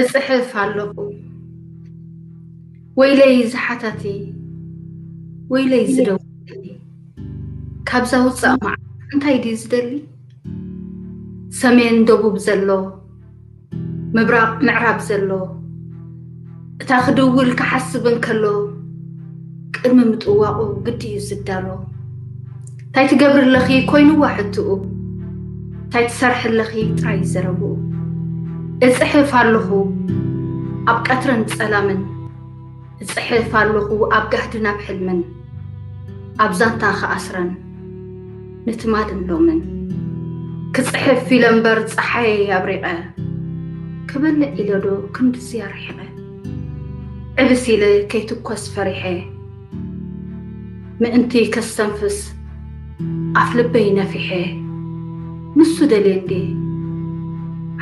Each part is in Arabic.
እጽሕፍ ኣለኹ ወይለይ ዝሓተቲ ወይለይ ዝደውኒ ካብዛ ውፃእ መዓ እንታይ ድዩ ዝደሊ ሰሜን ደቡብ ዘሎ ምዕራብ ዘሎ እታ ክድውል ክሓስብን ከሎ ቅድሚ ምጥዋቑ ግዲ እዩ ዝዳሎ እንታይ ትገብርለኺ ኮይኑዋ ሕትኡ እንታይ ትሰርሕለኺ ጥራይ ዘረብኡ እፅሕፍ ኣለኹ ኣብ ቀትርን ፀላምን እፅሕፍ ኣለኹ ኣብ ጋህዲ ናብ ሕልምን ኣብ ዛንታ ከኣስረን ንትማድን ሎምን ክፅሕፍ ኢለ እምበር ፀሓይ ኣብሪቐ ክበልዕ ኢለ ዶ ክንድዚ ኣርሒቐ ዕብስ ኢለ ከይትኮስ ፈሪሐ ምእንቲ ከስተንፍስ ኣፍ ልበይ ነፊሐ ንሱ ደልየ እንዴ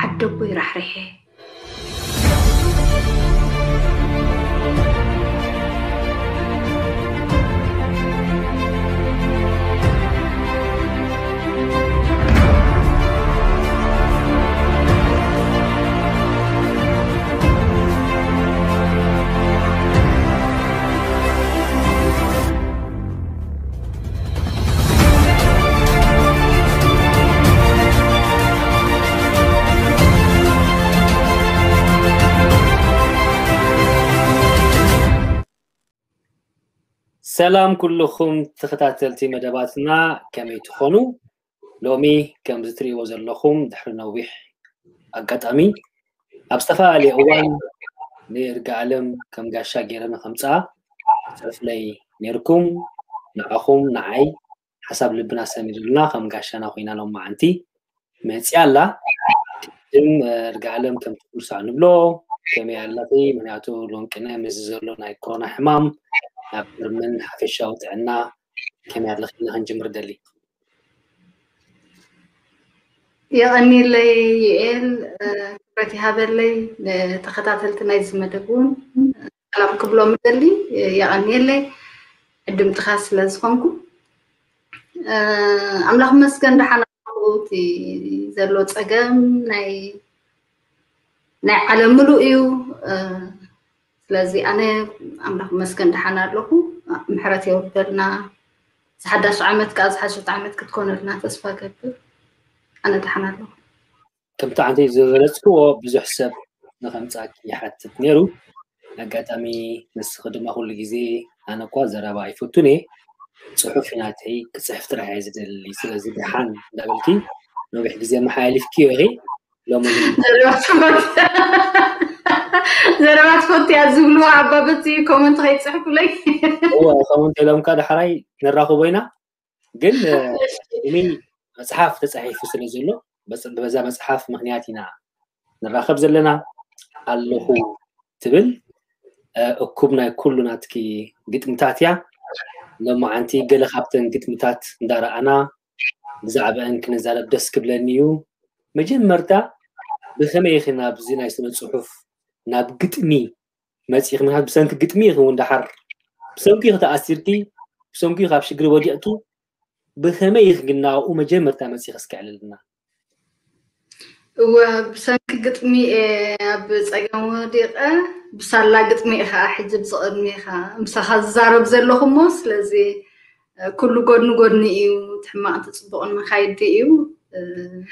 adopirahrehe. سلام كلكم تختاتلتي مدباتنا كمي تخونو لومي كم زتري وزر لخوم دحر نوبيح أقات أمي أبستفى لأوان نير قعلم كم قاشا جيرانا خمسة تعرف لي نيركم نعخوم نعي حسب لبنا سامير لنا كم قاشا نخوينا لهم معانتي ميتسي الله كم رقعلم كم تقول سعنبلو كم يعلقي من يعطو لون كنا مززر لون اي كورونا حمام عبر من حفي الشوط عنا كما يدلخ إنه هنجم ردالي يا أني اللي يقال كبرتي هذا اللي تخطات التنايز ما تكون كلام كبلو مدلي يا أني اللي عندهم تخاص لازخونكو أملاك مسكن رحنا قلتي زلو ناي ناي على ملوئيو ስለዚ ኣነ ኣምላኽ መስገን ድሓን ኣለኹ ምሕረት የውበልና ዝሓዳሽ ዓመት ከዓ ዝሓሸት ዓመት ክትኮነልና ተስፋ ገብር ኣነ ድሓን ኣለኹ ከምቲ ዓንተይ ዝበለፅክዎ ብዙሕ ሰብ ንከምፃእ ይሓትት ነይሩ ኣጋጣሚ ንስኺ ድማ ኩሉ ግዜ ኣነ እኳ ዘረባ ኣይፈቱን እየ ፅሑፍ ናተይ ክፅሕፍ ጥራሕ እየ ዝደሊ ስለዚ ድሓን እንዳበልቲ ነዊሕ ግዜ መሓያሊፍኪዮ ኢኸ ሎሚ ዘረባ ትፈቱ እያ ዝብልዎ ኣባበቲ ኮመንት ከይፅሕፉለይ ከምውን ተለምካ ዳሕራይ ንራኸቦ ኢና ግን እኒ መፅሓፍ ተፃሒፉ ስለ ዘሎ በዛ መፅሓፍ ምክንያት ኢና ንራኸብ ዘለና ኣለኹ ትብል እኩብ ናይ ኩሉ ናትኪ ግጥምታት እያ ሎመዓንቲ ገለ ካብተን ግጥምታት እንዳረኣና ብዛዕበአን ክንዛረብ ደስ ክብለኒ እዩ መጀመርታ ብከመይ ይኽና ብዚ ናይ ስነ ፅሑፍ ناب قتمي ما تسيق من هذا بسنك قتمي هو اندحر بسنك يغتا أسيرتي بسنك يغاب شقر وديعتو بخما يغقنا وما جمرتا ما تسيق اسكع لنا وبسنك قتمي بسنك وديقه بسالة قتمي خا حجب صقرمي خا بسخا الزارة بزلو خموس لازي كل قرن قرن ايو تحما تصبقن مخايد ايو أه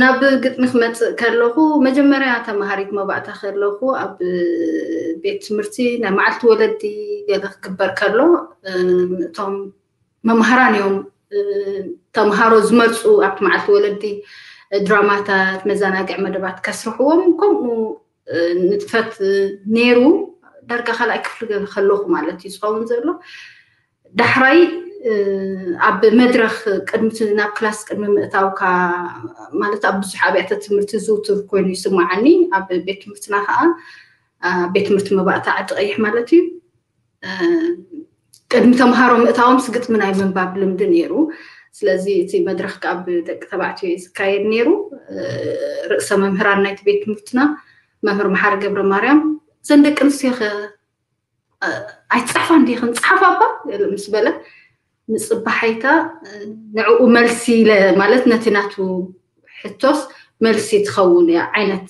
ናብ ግጥሚ ክመፅእ ከለኹ መጀመርያ ተምሃሪት መባእታ ከለኹ ኣብ ቤት ትምህርቲ ናይ መዓልቲ ወለዲ ገለ ክግበር ከሎ እቶም መምሃራን እዮም ተምሃሮ ዝመፁ ኣብቲ መዓልቲ ወለዲ ድራማታት መዘናግዕ መደባት ከስርሕዎም ከምኡ ንጥፈት ነይሩ ዳርጋ ካልኣይ ክፍሊ ከለኹ ማለት እዩ ዝኸውን ዘሎ ዳሕራይ ኣብ መድረኽ ቅድሚቲ ናብ ክላስ ቅድሚ ምእታውካ ማለት ኣብ ብዙሕ ኣብያተ ትምህርቲ ዝውትር ኮይኑ ይስማዓኒ ኣብ ቤት ትምህርትና ከዓ ቤት ትምህርቲ መባእታ ዓዲ ቀይሕ ማለት እዩ ቅድሚ ተምሃሮ ምእታዎም ስግጥሚ ናይ ምንባብ ልምዲ ነይሩ ስለዚ እቲ መድረክ ከዓ ብደቂ ተባዕትዮ እዩ ዝካየድ ነይሩ ርእሰ መምህራን ናይቲ ቤት ትምህርትና መምህር መሓር ገብረ ማርያም እዘን ደቂ ኣንስትዮ ኸ ኣይትፃሓፋ እንዲ ክንፀሓፋ ባ ምስ በለ ንፅባሓይታ ንዕኡ መልሲ ማለት ነቲ ናቱ ሕቶስ መልሲ ትኸውን እያ ዓይነት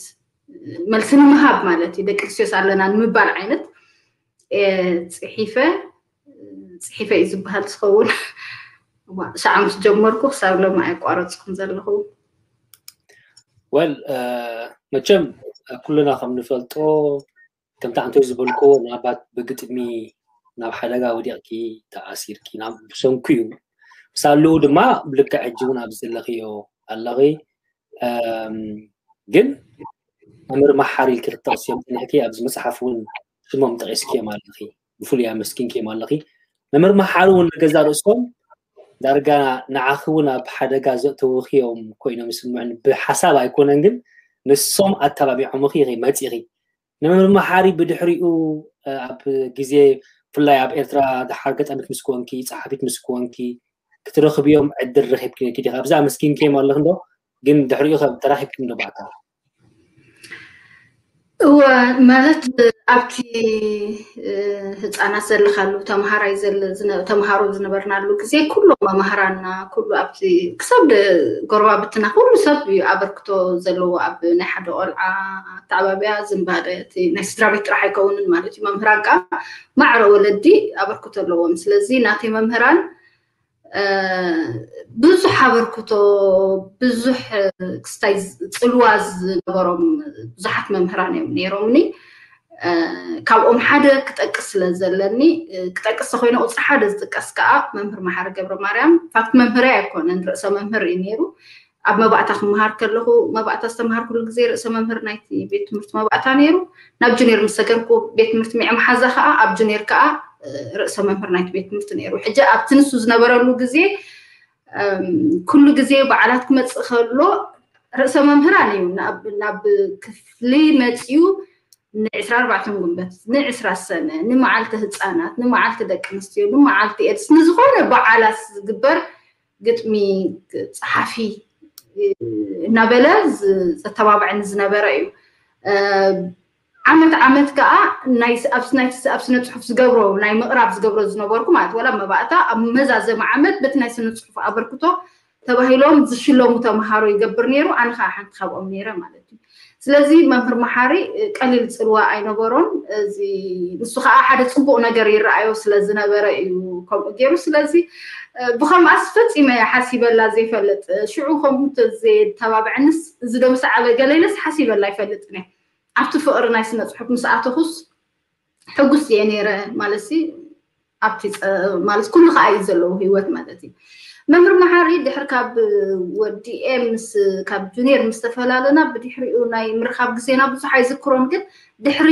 መልሲ ንምሃብ ማለት እዩ ደቂ ክርስቶስ ኣለና ንምባል ዓይነት ፅሒፈ ፅሒፈ እዩ ዝበሃል ዝኸውን ሸዓ ምስ ጀመርኩ ክሳብ ሎማ ኣይቋረፅኩም ዘለኹ ወል መቸም ኩልና ከም ንፈልጦ ከምቲ ኣንተ ዝበልክዎ ናባት ብግጥሚ ناب حلقة وديكي تأثير كي ناب بسون كيو سالو دما بلك أجو ناب زلغيو اللغي جن أمر محاري كي تأثير من هكي أبز مسحفون شما متغيس كي مالغي بفوليا مسكين كي مالغي نمر محارو ونقزار اسكم دارقا نعاخونا بحدقا زوتو خيوم كوينو مسمعن بحسابا يكونن جن نسوم أتابع عمخي غي ماتيغي نمر محاري بدحريقو أب جزي ብፍላይ ኣብ ኤርትራ ድሓር ገጠሚት ምስክንኪ ፀሓፊት ምስክወንኪ ክትረክብዮም ዕድር ረክብ ክነዲካ ብዛኣ ምስኪን ከምኣለክ ዶ ግን ድሕሪኦ ከብ ተራኪብክ ንባኣካ ማለት ኣብቲ ህፃናት ዘለካሉ ተምሃሮ ዝነበርናሉ ግዜ ኩሉ መምሃራና ኩሉ ኣብቲ ክሳብ ጎርባ ብትና ኩሉ ሰብ እዩ ኣበርክቶ ዘለዎ ኣብ ናይ ሓደ ቆልዓ ኣተዓባብያ ዝንባደ ናይ ስድራ ቤት ጥራሕ ኣይከውንን ማለት እዩ መምህራን ከዓ ማዕረ ወለዲ ኣበርክቶ ኣለዎም ስለዚ ናተይ መምህራን ብዙሕ ኣበርክቶ ብዙሕ ክስታይ ፅልዋ ዝነበሮም ብዙሓት መምህራን እዮም ነይሮምኒ ካብኦም ሓደ ክጠቅስ ስለ ዘለኒ ክጠቅስ ተኮይኑ ቁፅሪ ሓደ ዝጥቀስ ከዓ መምህር ማሓር ገብረ ማርያም ፋክት መምህር ኣይኮነን ርእሰ መምህር እዩ ነይሩ ኣብ መባእታ ክምሃር ከለኹ መባእታ ዝተምሃር ኩሉ ግዜ ርእሰ መምህር ናይቲ ቤት ትምህርቲ መባእታ ነይሩ ናብ ጁኒር ምስ ቤት ትምህርቲ ሚዕ መሓዛ ከዓ ኣብ ጁኒር ከዓ ርእሰ መምህርናይት ቤት ትምህርቲ ነይሩ ሕጂ ኣብቲ ንሱ ዝነበረሉ ግዜ ኩሉ ግዜ በዓላት ክመፅእ ከሎ ርእሰ መምህራን እዩ ናብ ክፍሊ መፅኡ ንዕስራ ኣርባዕተን ጉንበት ንዕስራ ሰነ ንመዓልቲ ህፃናት ንመዓልቲ ደቂ ኣንስትዮ ንመዓልቲ ኤድስ ንዝኾነ በዓላት ዝግበር ግጥሚ ፀሓፊ እናበለ ዘተባባዕኒ ዝነበረ እዩ ዓመት ዓመት ከዓ ኣብ ስነ ፅሑፍ ዝገብሮ ናይ ምቕራብ ዝገብሮ ዝነበርኩ ማለት ወላ መባእታ ኣብ መዛዘማ ዓመት በቲ ናይ ስነ ፅሑፍ ኣበርክቶ ተባሂሎም ዝሽለሙ ተምሃሮ ይገብር ነይሩ ኣነ ከዓ ሓንቲ ካብኦም ነይረ ማለት እዩ ስለዚ መምህር መሓሪ ቀሊል ፅልዋ ኣይነበሮን እዚ ንሱ ከዓ ሓደ ፅቡቅ ነገር ይረኣዮ ስለዝነበረ እዩ ከምኡ ገይሩ ስለዚ ብከምኣስ ፈፂመ ሓሲበላ ዘይፈልጥ ሽዑ ከምኡ ተዘየተባብዕንስ እዚ ደሞ ሰዓበ ገለይለስ ሓሲበላ ይፈልጥን እየ ኣብቲ ፍቅሪ ናይ ስነ ፅሑፍ ምስ ኣተኹስ ሕጉስ እየ ነይረ ማለት ኣብቲ ማለት ኩሉ ከዓ እዩ ዘለዎ ሂወት ማለት እዩ መምህር መሓሪ ድሕር ካብ ወዲኤ ምስ ካብ ጁኒየር ምስ ተፈላለና ብድሕሪኡ ናይ ምርካብ ግዜና ብዙሕ ኣይዝክሮን ግን ድሕሪ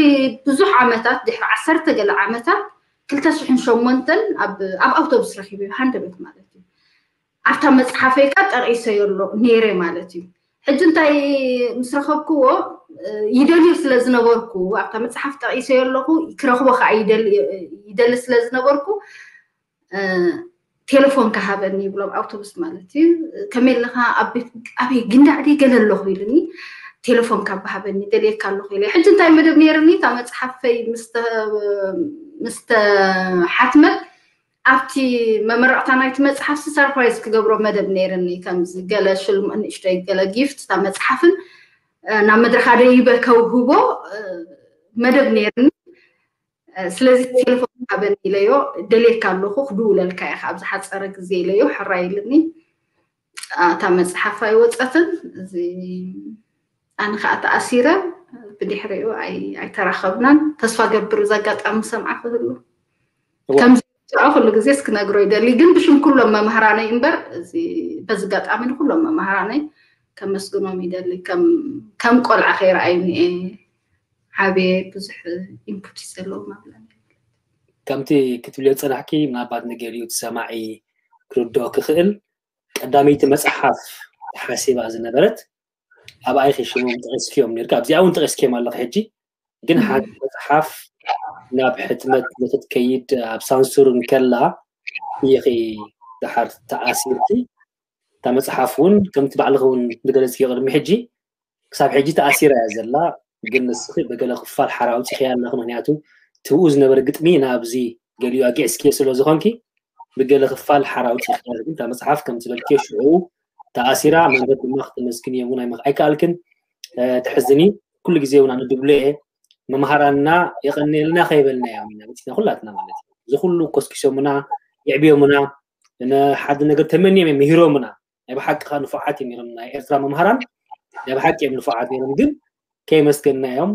ብዙሕ ዓመታት ድሕሪ ዓሰርተ ገለ ዓመታት ክልተ ሽሕን ሸሞንተን ኣብ ኣውቶቡስ ረኪብ እዩ ሃንደበት ማለት እዩ ኣብታ መፅሓፈይካ ጠርኢሰዮ ኣሎ ነይረ ማለት እዩ ሕጂ እንታይ ምስ ረኸብክዎ يدلي سلا زنبركو أبتا متصحف تقيسو يلقو يكرخو خا يدلي سلا زنبركو ቴሌፎን ካሃበኒ ይብሎም ኣውቶቡስ ማለት እዩ ከመይ ኣለካ ኣበይ ግንዳዕዲ ገለ ኣለኹ ኢሉኒ ቴሌፎን ካብ ባሃበኒ ደልየካ ኣለኹ ኢለ ሕጂ እንታይ መደብ ነርኒ እታ መፅሓፈይ ምስተሓትመት ኣብቲ መመረቕታ ናይቲ መፅሓፍ ሰርፕራይዝ ክገብሮ መደብ ነይርኒ ከምዚ ገለ ሽልም ንእሽተይ ገለ ጊፍት እታ መፅሓፍን ናብ መድረክ ሓደ ይበከው ህቦ መደብ ነይርኒ ስለዚ ቴሌፎን ሃበኒ ኢለዮ ደልየካ ኣለኹ ክድውለልካ ኢኻ ኣብ ዝሓፀረ ግዜ ኢለዮ ሕራ ኢልኒ እታ መፅሓፍ ኣይወፀትን እዚ ኣነ ከዓ ተኣሲረ ብድሕሪኡ ኣይተራኸብናን ተስፋ ገብር እዚ ኣጋጣሚ ሰምዓ ክህሉ ከምዚ ኩሉ ግዜ እስክነግሮ ይደሊ ግን ብሽም ኩሎም መምህራነይ እምበር በዚ ኣጋጣሚ ንኩሎም መምህራነይ ከመስግኖም ይደሊ ከም ቆልዓ ከይረኣዩኒኤ ዓብየ ብዙሕ ኢንፑት ዘለዎ ማብላ ከምቲ ክትብልዮ ፅናሕኪ ምናልባት ንገሊኡ ትሰማዒ ክርድኦ ክኽእል ቀዳመይቲ መፅሓፍ ተሓሲባ ዝነበረት ኣብኣይ ሽሞም ተቐስኪዮም ነርካ ኣብዚኣ እውን ተቐስኪዮም ኣለኹ ሕጂ ግን ሓንቲ መፅሓፍ ናብ ሕትመት ነተትከይድ ኣብ ሳንሱር ንከላ ይኺ ድሓር ተኣሲርቲ تا مصحاف اون كمت بعلغ اون بقلس كي غرمي حجي كساب حجي تاسيرا يا زلا قنس خي بقلا خفال حراوت خيال نخ مهنياتو توز نبر قطمي نابزي قاليو اكي اسكي سلو زخونكي بقلا خفال حراوت خيال تا مصحاف كمت بلكي شعو تاسيرا من غد المخت المسكين يمون اي مخ ايكالكن تحزني كل جزيه ونا ندبليه ممهرنا يغني لنا خيبلنا يا منا قلت لنا خلاتنا معناتها زخلو كوسكيسو منا يعبيو منا انا حد نقدر تمني من مهيرو منا ናይ ብሓቂ ኸ ንፉዓት እዮም ኢሎም ናይ ኤርትራ መምሃራን ናይ ብሓቂ እዮም ንፉዓት ነይሮም ግን ከይመስገናዮም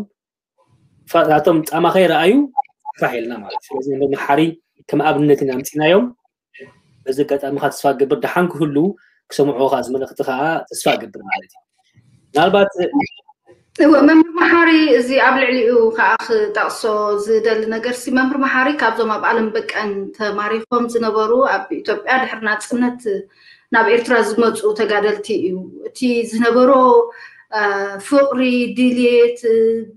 ናቶም ፃማ ከይረኣዩ ስራሕ የልና ማለት እዩ ስለዚ ንሓሪ ከም ኣብነት ኢና ምፂናዮም በዚ ኣጋጣሚ ካ ተስፋ ገብር ድሓን ክህሉ ክሰምዑ ከዓ ዝመልእክቲ ከዓ ተስፋ ገብር ማለት እዩ ምናልባት መምህር መሓሪ እዚ ኣብ ልዕሊኡ ከዓ ክጠቕሶ ዝደሊ ነገር ሲ መምህር መሓሪ ካብዞም ኣብ ኣለም በቀን ተማሪኾም ዝነበሩ ኣብ ኢትዮጵያ ድሕሪ ናፅነት ناب إرترا زمتو تقادل تيو تي زنبرو فقري ديليت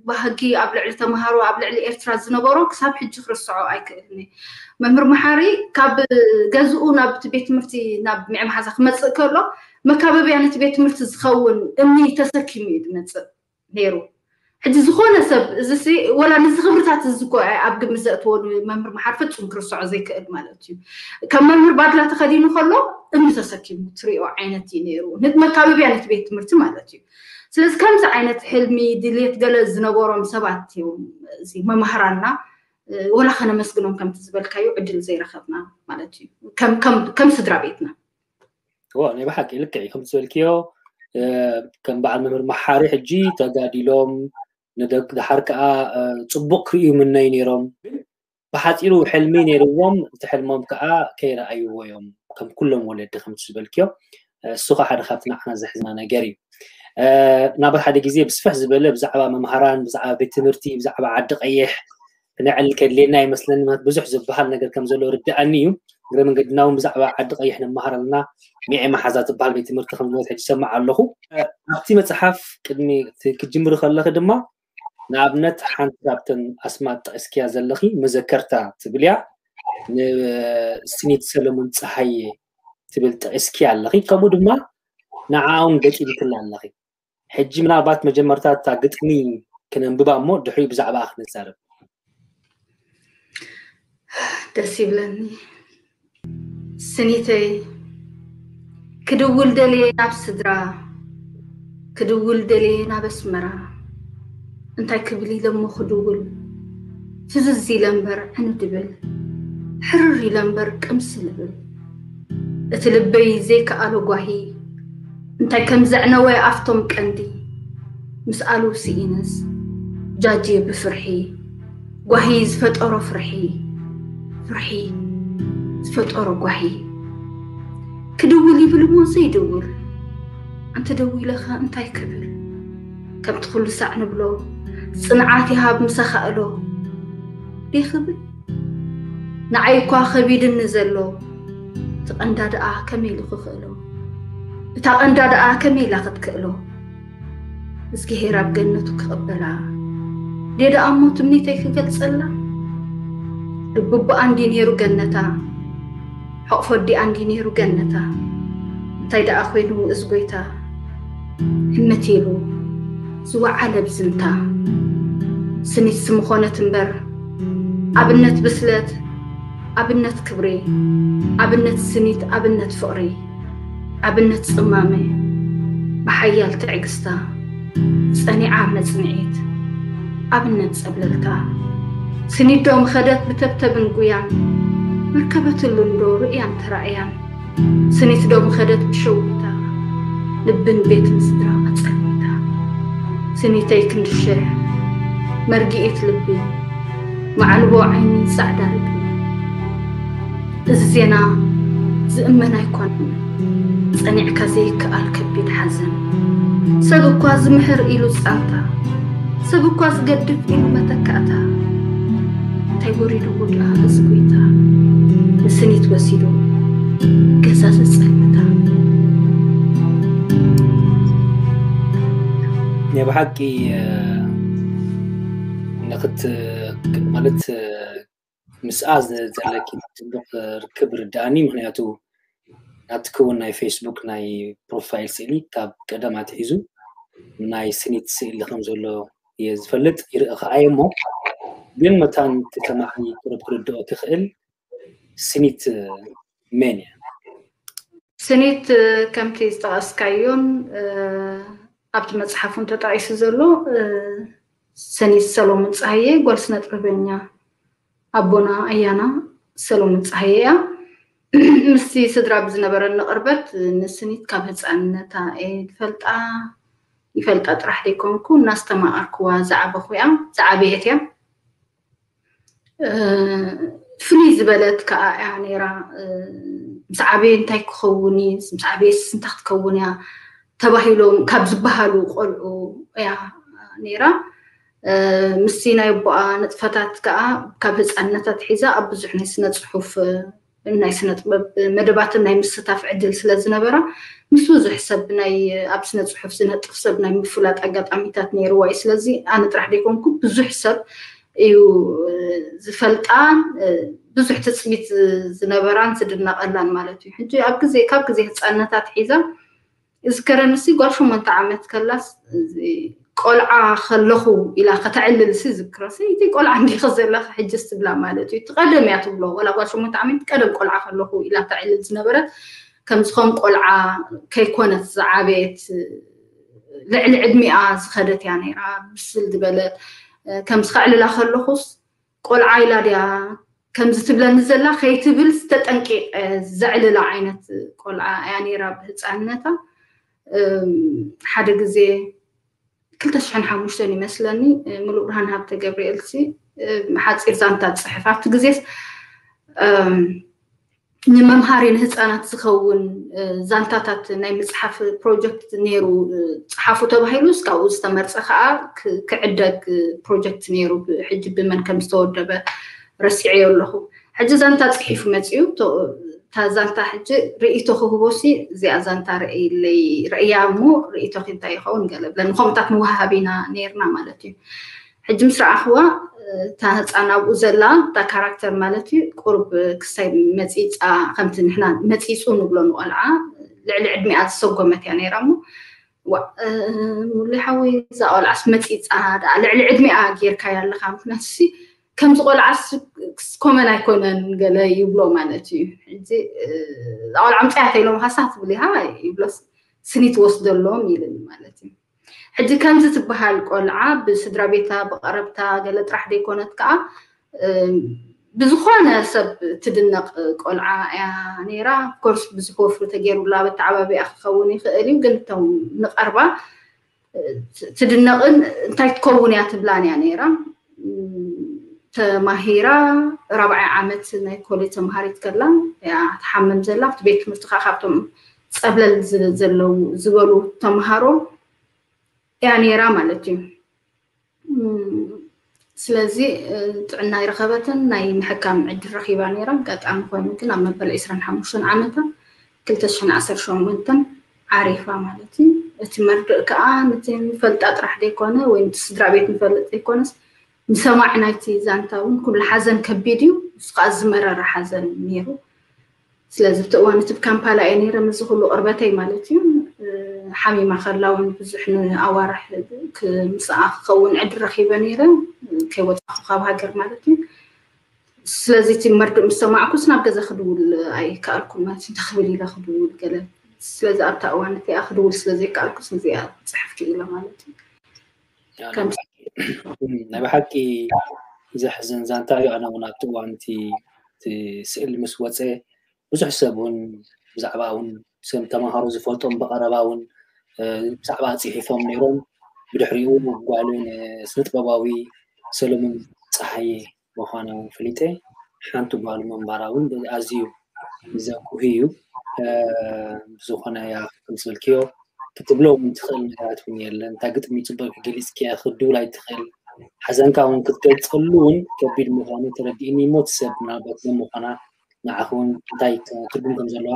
بهجي قبل عيلة مهارو قبل زنبرو كساب حج خرسعو أيك إني ممر محاري كاب جزؤ ناب تبيت مرتي ناب معم حزق ما تذكر له ما تبيت مرتي زخون إني تسكي ميد نيرو ሕጂ ዝኾነ ሰብ እዚ ወላ ነዚ ክብርታት እዚ ኣብ ግምት ዘእትዎ መምህር መሓር ፍፁም ክርስዖ ዘይክእል ማለት እዩ ከም መምህር ባድላ ተኸዲኑ ከሎ እምኒ ተሰኪሙ ትሪኦ ዓይነት እዩ ነይሩ መካበብያ ነቲ ቤት ትምህርቲ ማለት እዩ ስለዚ ከምዚ ዓይነት ሕልሚ ድሌት ገለ ዝነበሮም ሰባት እዮም እዚ መምህራንና ወላ ከነመስግኖም ከምቲ ዝበልካዩ ዕድል ዘይረኸብና ማለት እዩ ከም ስድራ ቤትና ናይ ብሓቂ ልክዕ እዩ ከም ዝበልክዮ ከም በዓል መምህር መሓሪ ሕጂ ተጋዲሎም ندق دحر كأ آه، آه، تبوك ريو من نين يرم بحات إلو حلمي نيروهم تحلمهم كأ كيرا أيوه يوم كم كلهم ولد دخم تسبلكيو السوق آه، حد خافنا احنا زحزنا قريب نابر حد جزيه بس فحز بلب زعبا ممهران زعبا بتمرتي زعبا عد قيح نعل كلينا مثلا ما بزح زبها نقدر كم زلو رد أني قد نوم زعبا عد قيح نمهر لنا ميع ما حزات بحال بتمرتي خم نوت سمع الله هو أختي متحف كدمي كجمر خلاك دما ንኣብነት ሓንቲ ካብተን ኣስማት ጠቂስክያ ዘለኺ መዘከርታ ትብል እያ ንስኒት ሰለሙን ፀሓየ ትብል ጠቂስክያ ኣለኺ ከምኡ ድማ ንዓውን ገጢምክላ ኣለኺ ሕጂ ምናልባት መጀመርታ እታ ግጥሚ ክነንብባ እሞ ድሕሪ ብዛዕባ ክንዛረብ ደስ ይብለኒ ስኒተይ ክድውል ደልየ ናብ ስድራ ክድውል ደልየ ናብ ኣስመራ እንታይ ክብል ኢሎም ሞ ክድውል ፍዝዝ ኢለ እምበር ዕኑ ድብል ሕርር ኢለ እምበር ቅምስ ልብል እቲ ልበይ ዘይከኣሎ ጓሂ እንታይ ከም ዘዕነወ ኣፍቶም ቀንዲ ምስ ኣሉ ስኢንስ ጃጅ ብፍርሒ ጓሂ ዝፈጠሮ ፍርሒ ፍርሒ ዝፈጠሮ ጓሂ ክድውል ይብል ሞ ዘይድውል እንተ ደው ኢለኸ እንታይ ክብል ከምት ኩሉ ሳዕ ንብሎ ፅንዓት ሃብ ምሳኻእሎ ደኽብል ንዓይእኳ ኸቢድኒ ዘሎ እቲ ቐንዳድኣ ከመኢሉ ኽኽእሎ እታ ቐንዳ ድኣ ከመይኢላ ክትክእሎ እዚገሄራብ ገነቱ ክቕበላ ደ ደኣ እሞ ትምኒተይ ክገልፀላ ድብቦኣ ንዲ ነይሩ ገነታ ሐቕፎ ዲኣንዲ ነይሩ ገነታ እንታይ ድኣ ኮይኑ እዝ ጎይታ ሕመትኢሉ ዝወዓለ ብዝንታ ስኒት ስምኾነት እምበር ኣብነት ብስለት ኣብነት ክብሪ ኣብነት ስኒት ኣብነት ፍቕሪ ኣብነት ፅማመ ብሓያል ትዕግስታ ፀኒዓ መፅንዒት ኣብነት ፀብለልታ ስኒዶ ምኸደት ብተብተብን ጉያን መርከበትሉን ዶ ርእያን ተራእያን ስኒት ዶ ምኸደት ብሸውታ ልብን ቤትን ስድራ ቀፀል ስኒተይ ክንድሸ መርጊኤት ልቢ ማዕልቦ ዓይኒ ፃዕዳ ልቢ እዚ ዜና ዝእመን ኣይኮነን ፀኒዕካ ዘይከኣል ከቢድ ሓዘን ሰብ እኳ ዝምሕር ኢሉ ፃንታ ሰብ እኳ ዝገድፍ ኢሉ መተካእታ እንታይ ጎሪድዎ ድኣ እዚ ንስኒት ወሲዶ ገዛ ዘፀልምታ أنا بحكي آه، نقت مالت آه، مساز زلك تبقى أن آه، داني مهنياتو ناتكون ناي فيسبوك ناي بروفايل سيلي تاب كذا ما تحيزو ناي سنيت سيلي خمسة لو يزفلت يرق عيمه بين ما تان ኣብቲ መፅሓፉን ተጣቂሱ ዘሎ ሰኒት ሰሎሙን ፀሃየ ጓል ስነ ጥበበኛ ኣቦና ኣያና ሰሎሙን ፀሃየ እያ ምስቲ ስድራ ብዝነበረኒ ቅርበት ንስኒት ካብ ህፃንነታ ፈልጣ ይፈልጣ ጥራሕ ደይኮንኩ እናስተማቐርክዋ ዝዓበኹ እያ ዝዓበየት እያ ፍልይ ዝበለት ከዓ እያ ነይራ ምስ ዓበየ እንታይ ክኸውን እዩ ምስ ዓበየ ስንታ ክትከውን እያ ተባሂሎም ካብ ዝበሃሉ ቆልዑ እያ ነይራ ምስቲ ናይ ቦኣ ነጥፈታት ከዓ ካብ ህፃነታት ሒዛ ኣብ ብዙሕ ናይ ስነ ፅሑፍ ናይ ስነ ጥበብ መደባትን ናይ ምስታፍ ዕድል ስለ ዝነበራ ምስ ብዙሕ ሰብ ናይ ኣብ ስነ ፅሑፍ ዝነጥፍ ሰብ ናይ ምፍላጥ ኣጋጣሚታት ነይርዋ እዩ ስለዚ ኣነ ጥራሕ ደይኮንኩ ብዙሕ ሰብ እዩ ዝፈልጣ ብዙሕ ትፅቢት ዝነበራን ዝድነቐላን ማለት እዩ ሕጂ ኣብ ግዜ ካብ ግዜ ህፃነታት ሒዛ يذكرني سي قرش من تعمت كلاس قلعة خلخو إلى ختعلل سي ذكر سيتي قلعة عندي خزر لك حجس بلا مالتي تقدم يا تبلو ولا قرش من تعمت قدم قلعة خلخو إلى تعلل زنبرت كم زخم قلعة كيكونت زعابيت ልዕሊ ዕድሚኣ ዝኸደት እያ ነይራ ብስል ዝበለ ከምዚ ከዕልላ ከለኹስ ቆልዓ ኢላ ድያ ከምዚ ትብለኒ ዘላ ከይትብል ዝተጠንቂቀ ዘዕልላ ዓይነት ቆልዓ እያ ነይራ ብህፃንነታ ሓደ ግዜ ክልተ ሽሕን ሓሙሽተን ይመስለኒ ምሉእ ብርሃን ሃብተ ገብርኤልሲ ሓፂር ዛንታ ዝፅሕፍ ኣብቲ ግዜ ንመምሃሪ ንህፃናት ዝኸውን ዛንታታት ናይ ምፅሓፍ ፕሮጀክት ነይሩ ፅሓፉ ተባሂሉ ስካብኡ ዝተመርፀ ከዓ ክዕደግ ፕሮጀክት ነይሩ ሕጂ ብመን ከም ዝተወደበ ረሲዐዮ ኣለኹ ሕጂ ዛንታ ፅሒፉ መፅኡ تازلتا حج رئيتو خوبوسي زي أزانتا رئي اللي رئيامو رئيتو خنتا يخون قلب لأن خوم تاك موهابينا نيرنا مالتي حج مسرع أخوة تاهز أنا وزلا تا كاركتر مالتي قرب كساي مزيج آه خمت نحنا مزيجو نبلو نوالعا لعل عدمي آت سوقو متيا نيرامو و مولي حوي زاول عاس مزيج آه لعل عدمي آه غير كايا اللي خامت نفسي ከምዚ ቆልዓስ ክስኮመን ኣይኮነን ገለ ይብሎ ማለት እዩ ሕጂ ኣቆልዓ ምፅያት ኢሎም ሃሳት ትብል ኢኻ ይብሎስ ስኒት ወስደሎም ይብል ማለት እዩ ሕጂ ከምዚ ትበሃል ቆልዓ ብስድራ ቤታ ብቀረብታ ገለ ጥራሕ ዘይኮነት ከዓ ብዝኾነ ሰብ ትድነቕ ቆልዓ እያ ነይራ ኮርስ ብዝወፍሪ ተገይሩላ በቲ ዓባቢኣ ክኸውን ይኽእል እዩ ግን እቶም ንቐርባ ትድነቕን እንታይ ትከውን እያ ትብላን እያ ነይራ ተማሂራ ራብዓይ ዓመት ናይ ኮሌጅ ተምሃሪት ከላ ትሓምም ዘላ ኣብቲ ቤት ትምህርቲ ከዓ ካብቶም ፀብለል ዘለው ዝበሉ ተምሃሮ እያ ነይራ ማለት እዩ ስለዚ ጥዕና ይረኸበትን ናይ ምሕካም ዕድል ረኪባ ነይራን ቀጣሚ ኮይኑ ግን ኣብ መበል 25 ዓመታ 218 ዓሪፋ ማለት እዩ እቲ መርድእ ከዓ ነቲ ንፈልጣ ጥራሕ ዘይኮነ ወይ ስድራ ቤት ንፈልጥ ዘይኮነስ ንሰማዕ ናይቲ ዛንታ እውን ኩሉ ሓዘን ከቢድ እዩ ንሱ ከዓ ዝመረረ ሓዘን ነይሩ ስለዚ ብቲ እዋን እቲ ብካምፓላ እየ ነይረ ምዝ ኩሉ ቅርበተይ ማለት እዩ ሓሚማ ከላ እውን ብዙሕ ንኣዋርሕ ምስኣ ክኸውን ዕድር ረኪበ ነይረ ከይወፃኹ ካብ ሃገር ማለት እዩ ስለዚ እቲ መርድእ ምስ ሰማዕኩስ ናብ ገዛ ክድውል ኣይከኣልኩም ማለት እዩ ተኽብል ኢለ ክድውል ገለ ስለዚ ኣብታ እዋን እቲኣ ክድውል ስለዘይከኣልኩስ ንዚኣ ፅሕፍቲ ኢለ ማለት እዩ نعم، بحكي اذا حزن زان تاعي انا ونات وانت تسال مسوته بزح سابون بزعباون سم تمهر زفوتهم بقرباون آه، بزعبا تيحيثهم نيرون بدحريون وقالون آه، سنت باباوي سلمون صحيه مخانه فليته حانتو بقال من براون ازيو اذا كوهيو آه، بزوخنا يا كنسل كيو ክትብሎም ትኽእል ነገራት እውን የለን እንታ ግጥሚ ፅቡቅ ክገሊፅክያ ክድውላ ይትኽእል ሓዘንካ እውን ክትገልፀሉ እውን ከቢድ ምዃኑ ተረዲእኒ እሞ ትሰብ ምናልባት ብምዃና ንዓኽ እውን እንታይ ትርጉም ከም ዘለዋ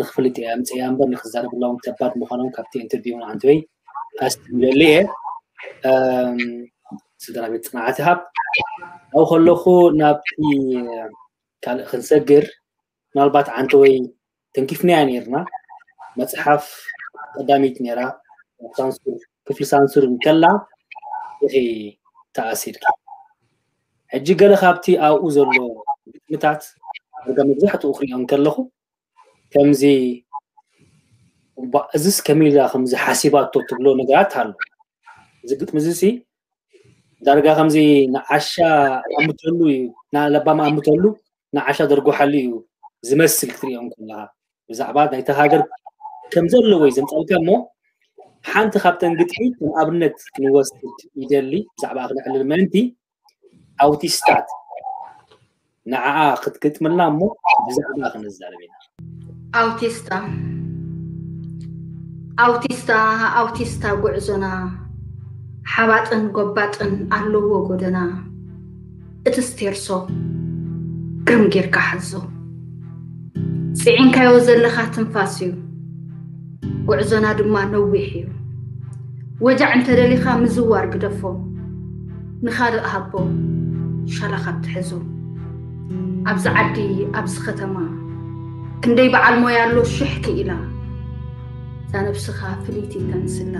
ንክፍልጥ እያ ምፅያ እምበር ንክዛረብላ እውን ከባድ ምዃኖም ካብቲ ኢንተርቪው እውን ዓንትበይ ኣስትብለሊ እየ ስድራ ቤት ፅናዓት ሃብ ኣብኡ ከለኹ ናብቲ ካልእ ክንሰግር ምናልባት ዓንተወይ ተንኪፍናያ ነርና መፅሓፍ قداميت نيرا سانسور كفل سانسور مكلا هي تاثير حجي قال خابتي او زلو متات رجا مزحت اخرى ان كلخو كمزي بازس كميل خمز حاسبات تو تبلو نغات حال زقت مزسي درجة خمزي نعشا امتلو نا لبام امتلو نعشا درجو حليو زمسل كثير يوم كلها زعبات هاي تهاجر كم زال لوي زم تقول كم حانت خابتن قتحي من أبنت نوست يدلي زعب أغنى على المنتي أو تيستات نعا قد كنت من لامو بزعب أغنى الزالبين أوتيستا أوتيستا أوتيستا قعزنا حبات ان قبات ان ألو قدنا اتستيرسو قرم غير كحزو سعين كايو زلخة تنفاسيو ጉዕዞና ድማ ነዊሕ እዩ ወጃዕ እንተደሊኻ ምዝዋር ግደፎ ንኻርእ ሃቦ ሻላኻብትሕዞ ኣብዚ ዓዲ ኣብዚ ኸተማ ክንደይ በዓል ሞያ ኣሎ ሽሕኪ ኢላ እዛ ነፍስኻ ፍልይቲ እተንስላ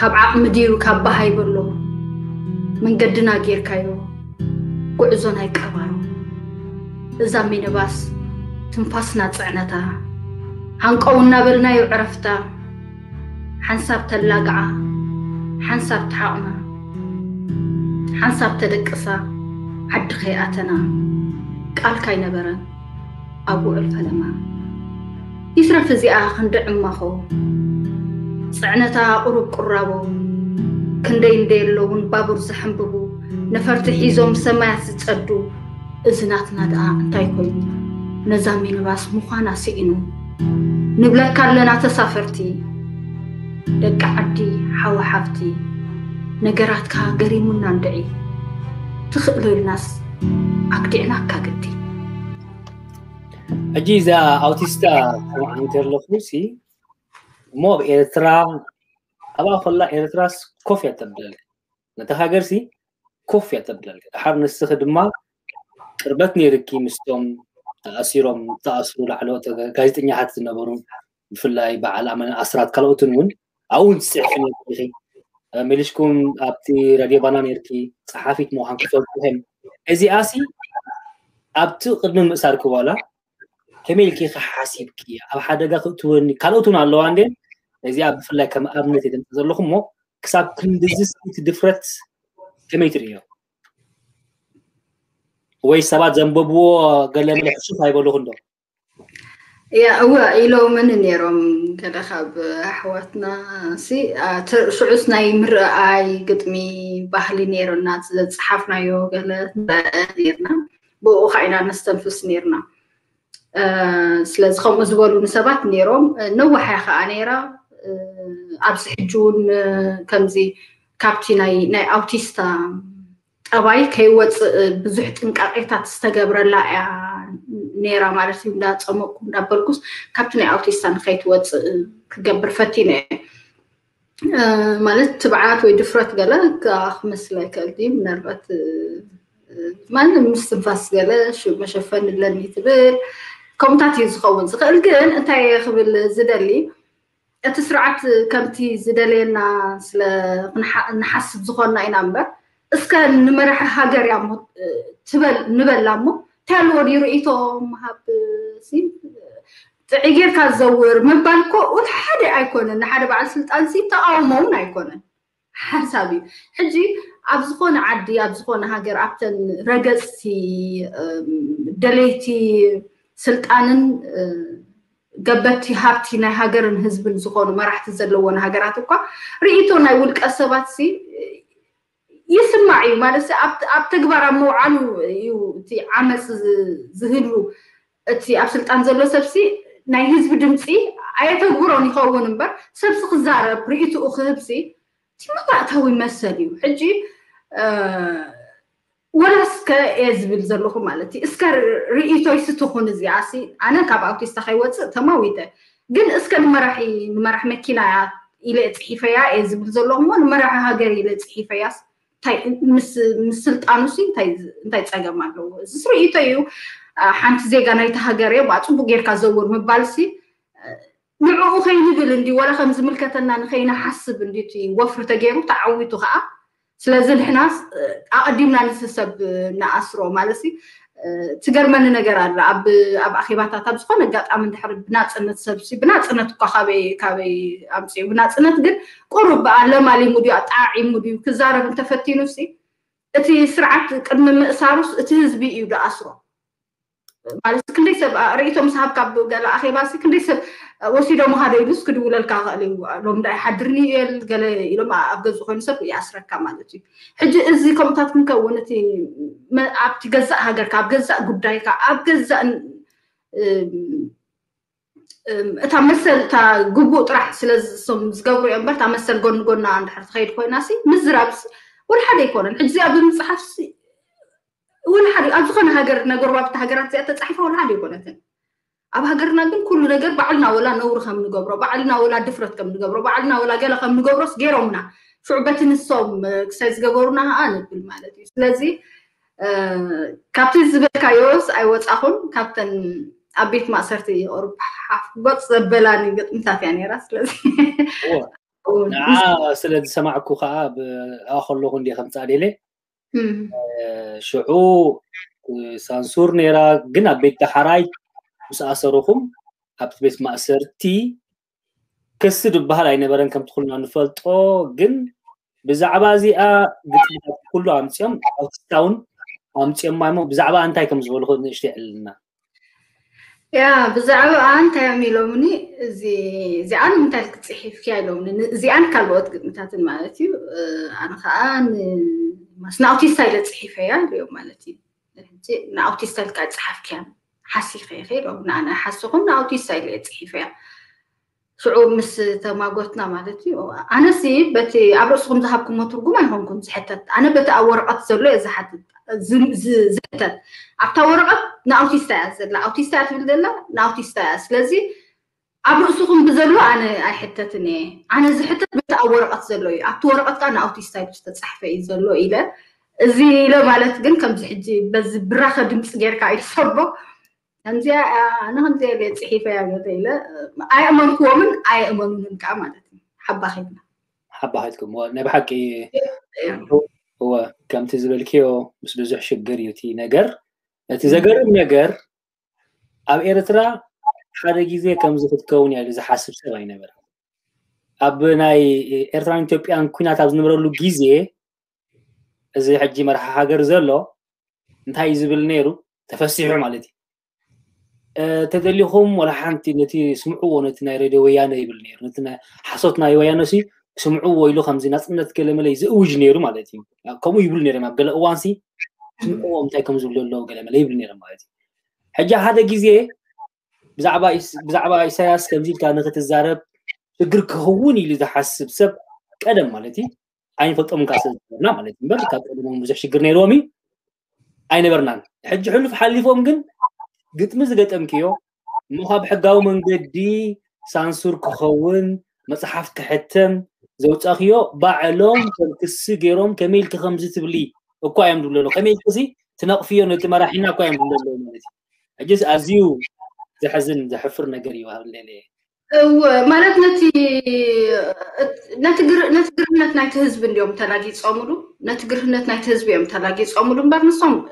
ካብ ዓቕሚ ዲሩ ካብ ባሃይበሎ መንገድና ጌይርካዮ ጉዕዞና ይቀባሩ እዛ ሜነባስ ትንፋስና ፅዕነታ ሃንቀው እናበልናዮ ዕረፍታ ሓንሳብ ተላግዓ ሓንሳብ ተሓቕና ሓንሳብ ተደቅሳ ዓዲ ከይኣተና ቃል ካይነበረን ኣብ ውዕል ፈለማ ይስረፍ እዚኣ ክንደይ ዕማኾ ፅዕነታ ቁሩብ ቁራቦ ክንደይ እንደየለውን ባቡር ዘሕንብቡ ነፈርቲ ሒዞም ሰማያት ዝፀዱ እዝናትና ደኣ እንታይ ኮይኑ ነዛ ሚኒባስ ምዃና ስኢኑ ንብለካ ኣለና ተሳፈርቲ ደቂ ዓዲ ሓዊ ሓፍቲ ነገራትካ ገሪሙና ንድዒ ትኽእለልናስ ኣግዲዕናካ ግዲ ሕጂ እዛ ኣውቲስታ ከምዓ እሞ ኣብ ኤርትራ ኣብኣ ኮላ ኤርትራስ ኮፍ እያ ተብለል ነታ ሃገርሲ ኮፍ እያ ተብለል ድሓር ንስኺ ድማ ቅርበት ነይርኪ ምስቶም ኣሲሮም ተኣስሩ ላዕለዎት ጋዜጠኛታት ዝነበሩ ብፍላይ በዓል ኣመን ኣስራት ካልኦትን እውን ኣብኡ እውን ዝፅሕፍ ነርኺ መሊሽኩም ኣብቲ ራድዮ ባና ነርኪ ፀሓፊት ምዃን ክፈልጡህም እዚኣሲ ኣብቲ ቅድሚ ምእሳርኪ ዋላ ከመይ ኢልኪ ሓሲብኪ ኣብ ሓደጋ ክትወኒ ካልኦት እውን ኣለዋ እንዴን እዚኣ ብፍላይ ከም ኣብነት የደምፅ ዘለኹም እሞ ክሳብ ክንድዚ ድፍረት ከመይ ትርእዮ وي سبا زنببو قال لهم شو صايبوا لهم دو يا هو إلو من نيرم كذا خب أحواتنا سي شعوسنا يمر أي قدمي بحلي نيرم ناتز صحفنا يو قال نيرنا بو خاينا نستنفس نيرنا سلاز خمس ولو نسبات نيرم نو حيا خانيرا أبس حجون كمزي كابتي ناي ناي أوتيستا ጠባይ ከይወፅእ ብዙሕ ጥንቃቄታት ዝተገብረላ እያ ነራ ማለት እዩ እንዳፀመቅኩ እንዳበልኩስ ካብቲ ናይ ኣውቲስታ ንከይትወፅእ ክገብር ፈቲነ እየ ማለት ትብዓት ወይ ድፍረት ገለ ክመስል ይክእል ድዩ ምናልባት ማለ ምስ ትንፋስ ገለ መሸፈን ለኒ ትብል ከምኡታት እዩ ዝኸውን ዝኽእል ግን እንታይ ክብል ዝደሊ እቲ ስርዓት ከምቲ ዝደለየና ስለ ንሓስብ ዝኮንና ኢና እምበር እስከ ንመራሒ ሃገር እያ እሞ ትበል ንበላ እሞ እንታይ ኣለዎ ንርኢቶ ምሃብ ጥዒ ጌርካ ዝዘውር ምባል ኮ እቲ ሓደ ኣይኮነን ንሓደ በዓል ስልጣን ሲ ተቃውሞ እውን ኣይኮነን ሓሳብ እዩ ሕጂ ኣብ ዝኾነ ዓዲ ኣብ ዝኾነ ሃገር ኣብተን ረገፅቲ ደለይቲ ስልጣንን ገበቲ ሃብቲ ናይ ሃገርን ህዝብን ዝኾኑ መራሕቲ ዘለዎን ሃገራት እኳ ርእቶ ናይ ውልቀ ሰባት ሲ ይስማዕ እዩ ማለት ኣብ ተግባር ኣብ ምውዓሉ እዩ እቲ ዓመፅ ዝህሉ እቲ ኣብ ስልጣን ዘሎ ሰብሲ ናይ ህዝቢ ድምፂ ኣየተግብሮን ይኸውን እምበር ሰብሲ ክዛረብ ርእትኡ ክህብሲ እቲ መባእታዊ መሰል እዩ ሕጂ ወላስከ እየ ዝብል ዘለኹ ማለት እዩ እስከ ርእቶይ ስትኹን እዚኣሲ ኣነ ካብ ኣውቲስታ ከይወፅእ ተማዊተ ግን እስከ ንመራሒ ንመራሒ መኪና ኢለ ፅሒፈያ እየ ዝብል ዘለኹ ሞ ንመራሒ ሃገር ኢለ ፅሒፈያስ ምስ ስልጣኑ ሲ እንታይ ፀገም ኣለዎ እዚ ስርኢቶ እዩ ሓንቲ ዜጋ ናይቲ ሃገር እዮም ኣብ ጌርካ ዘውር ምባል ሲ ንዕኡ ከይንብል እንዲ ወላ ከም ዝምልከተና ንከይንሓስብ እንዲ እቲ ወፍሪ ተገይሩ ተዓዊቱ ከዓ ስለዚ ንሕና ኣቀዲምና ንስሰብ ንኣስሮ ማለት ትገርመኒ ነገር ኣሎ ኣብ ኣኼባታት ኣብ ዝኮነ ኣጋጣሚ እንድሕር ብናፅነት ሰብሲ ብናፅነት እኳ ካበይ ካበይ ኣምፅኡ ብናፅነት ግን ቁሩብ ኣለማሊሙ ድዩ ኣጣዒሙ ድዩ ክዛረብ እንተፈቲኑ ሲ እቲ ስርዓት ቅድሚ ምእሳሩስ እቲ ህዝቢ እዩ ዳኣስሮ ማለት ክንደይ ሰብ ርእቶም ሰሃብ ካብ ገለ ኣኼባ ክንደይ ሰብ وسي دوم هذا يدوس كدول الكاغ اللي لوم داي حدرني قال قال لوم عبد الزخون سب يعسر كمالتي حج ازي كومتات من كونتي ما عبت جزء هاجر كعب جزء قد داي كعب جزء تا مثل تا جوجو راح سلز سوم زجوري أمبر تا مثل جون جون عند حرف خير خوي ناسي مزرابس ولا حد يكون الحجزي أبدا مصحف ولا حد أبغى نهاجر نجرب تهاجرات زي أتصحيفه ولا حد يكون أتن أب هجرنا جن كل نجر بعلنا ولا نور خم نجبره بعلنا ولا دفرت كم نجبره بعلنا ولا جل خم نجبره سجرمنا شعبة النصام سيس جبرنا أنا كل ما لدي لذي كابتن زبير كايوس أي وات أخون كابتن أبيت ما صرتي أوروبا حف بس بلاني قد مثاف يعني راس لذي آه سلد سمعكو خاب آخر لغن دي خمسة عليلي شعو سانسور نيرا قنا بيت حرايت مس أسرهم أبت بس ما أسرتي كسر بحال أي نبرن كم تقولنا نفلت أو جن بزعبا زي أ قلت كله أمتيام أوتستاون أمتيام ما مو بزعبا أنت هيك مزبول خد نشتي علنا يا بزعبا أنت يا ميلوني زي زي أنا متعلق تصحيح كي زي أنا كالبوت متعلق مالتي أنا خان مصنع أوتستايل تصحيح يا اليوم مالتي نعطي ستايل كاع تصحاف كامل ሓሲፈፈኢሎም ንኣነ ሓስኹም ንኣውቲሳ ኢለ ፅሒፈ እያ ሽዑ ምስ ተማጎትና ማለት እዩ ኣነሲ በቲ ኣብ ርእስኩም ዝሃብኩሞ ትርጉም ኣይኮንኩን ዝሕተት ኣነ በቲ ኣብ ወረቐት ዘሎ እየ ዝሕተት ኣብታ ወረቐት ንኣውቲስታ እያ ዘላ ኣውቲስታ እያ ትብል ዘላ ንኣውቲስታ እያ ስለዚ ኣብ ርእስኩም ብዘሎ ኣነ ኣይሕተትን እየ ኣነ ዝሕተት በቲ ኣብ ወረቐት ዘሎ እዩ ኣብቲ ወረቐት ከዓ ንኣውቲስታ ዝተፃሕፈ እዩ ዘሎ ኢለ እዚ ኢለ ማለት ግን ከምዚ ሕጂ በዚ ብራኸ ድምፂ ጌርካ እዩ ሰቦ እንዚ ንክንዚ ቤት ፅሒፈ ያኢ ኣይ እመንክቦምን ኣይ እመንም ከዓ ማለትዩ ሓባትና ሓባትኩም ና ብሓቂወ ከምቲ ዝበልክዮ ምስ ብዙሕ ሽግር እዩ እቲ ነገር እቲ ዘገርም ነገር ኣብ ኤርትራ ሓደ ግዜ ከምዝክትከውን እ ዝሓስብ ሰብይ ነበር ኣብ ናይ ኤርትራን ኢትዮጵያን ኩናት ኣብ ዝንምረሉ ግዜ እዚ ሕጂ መርሓ ሃገር ዘሎ እንታይ እዩ ዝብል ነይሩ ተፈሲሑ ማለት እዩ ተደሊኹም ወላ ሓንቲ ነቲ ስምዕዎ ነቲ ናይ ሬድዮ ወያነ ይብል ነይሩ ነቲ ሓሶትናይ ወያነ ሲ ክስምዕዎ ኢሉ ከምዚ ናፅነት ገለመለይ ዝእውጅ ነይሩ ማለት እዩ ከምኡ ይብሉ ነይሮም ኣብ ገለ እዋን ሲ ስምዕዎ እንታይ ከም ዝብሉ ኣለዎ ገለመለ ይብል ነይሮም ማለት እዩ ሕጂ ሓደ ግዜ ብዛዕባ ኢሳያስ ከምዚ ኢልካ ንክትዛረብ ችግር ክኸውን ኢሉ ዝሓስብ ሰብ ቀደም ማለት እዩ ኣይንፈልጦም ካ ስለዝነበርና ማለት እዩ እምበር ካብ ቀደሞም ብዙሕ ሽግር ነይርዎም እዩ ኣይነበርናን ሕጂ ሕሉፍ ሓሊፎም ግን قتم زقتم كيو مخاب حقاو من قدي سانسور كخون مصحف كحتم زوج أخيو بعلوم كمكس جيروم كميل كخمسة تبلي أكو أيام دولا لو كميل كسي تنقفيه نت ما راحينا أكو أيام دولا لو مالتي أجلس أزيو زحزن زحفر نجري وهاللي و مالت نتي نتقر نتقر نتنا كهزب اليوم تناجي صامرو نتقرهنت نايت هزبيهم تلاقي صوملون بار نصوم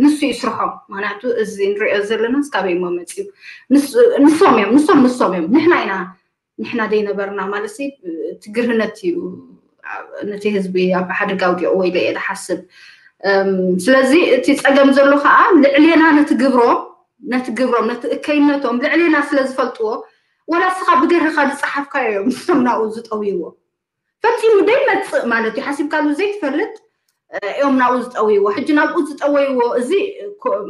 نسو يسرحو معناتو الزين ري ازلنا سكابي مومتيو نصوم يوم نصوم نصوم يوم نحنا اينا نحنا دينا برنا مالسي تقرهنت يو نتي هزبي اب حد قاوك يو ويلا يدا حسب سلازي تتقم زلو خاقا لعلينا نتقبرو نتقبرو نتقينتو ولا سخاب بقرر خالي صحف كايو مستمناو زي فانتي مدين ما تصق مالتي حاسب قالوا زيت فلت آه، يوم نعوز تقوي وحج نعوز تقوي وزي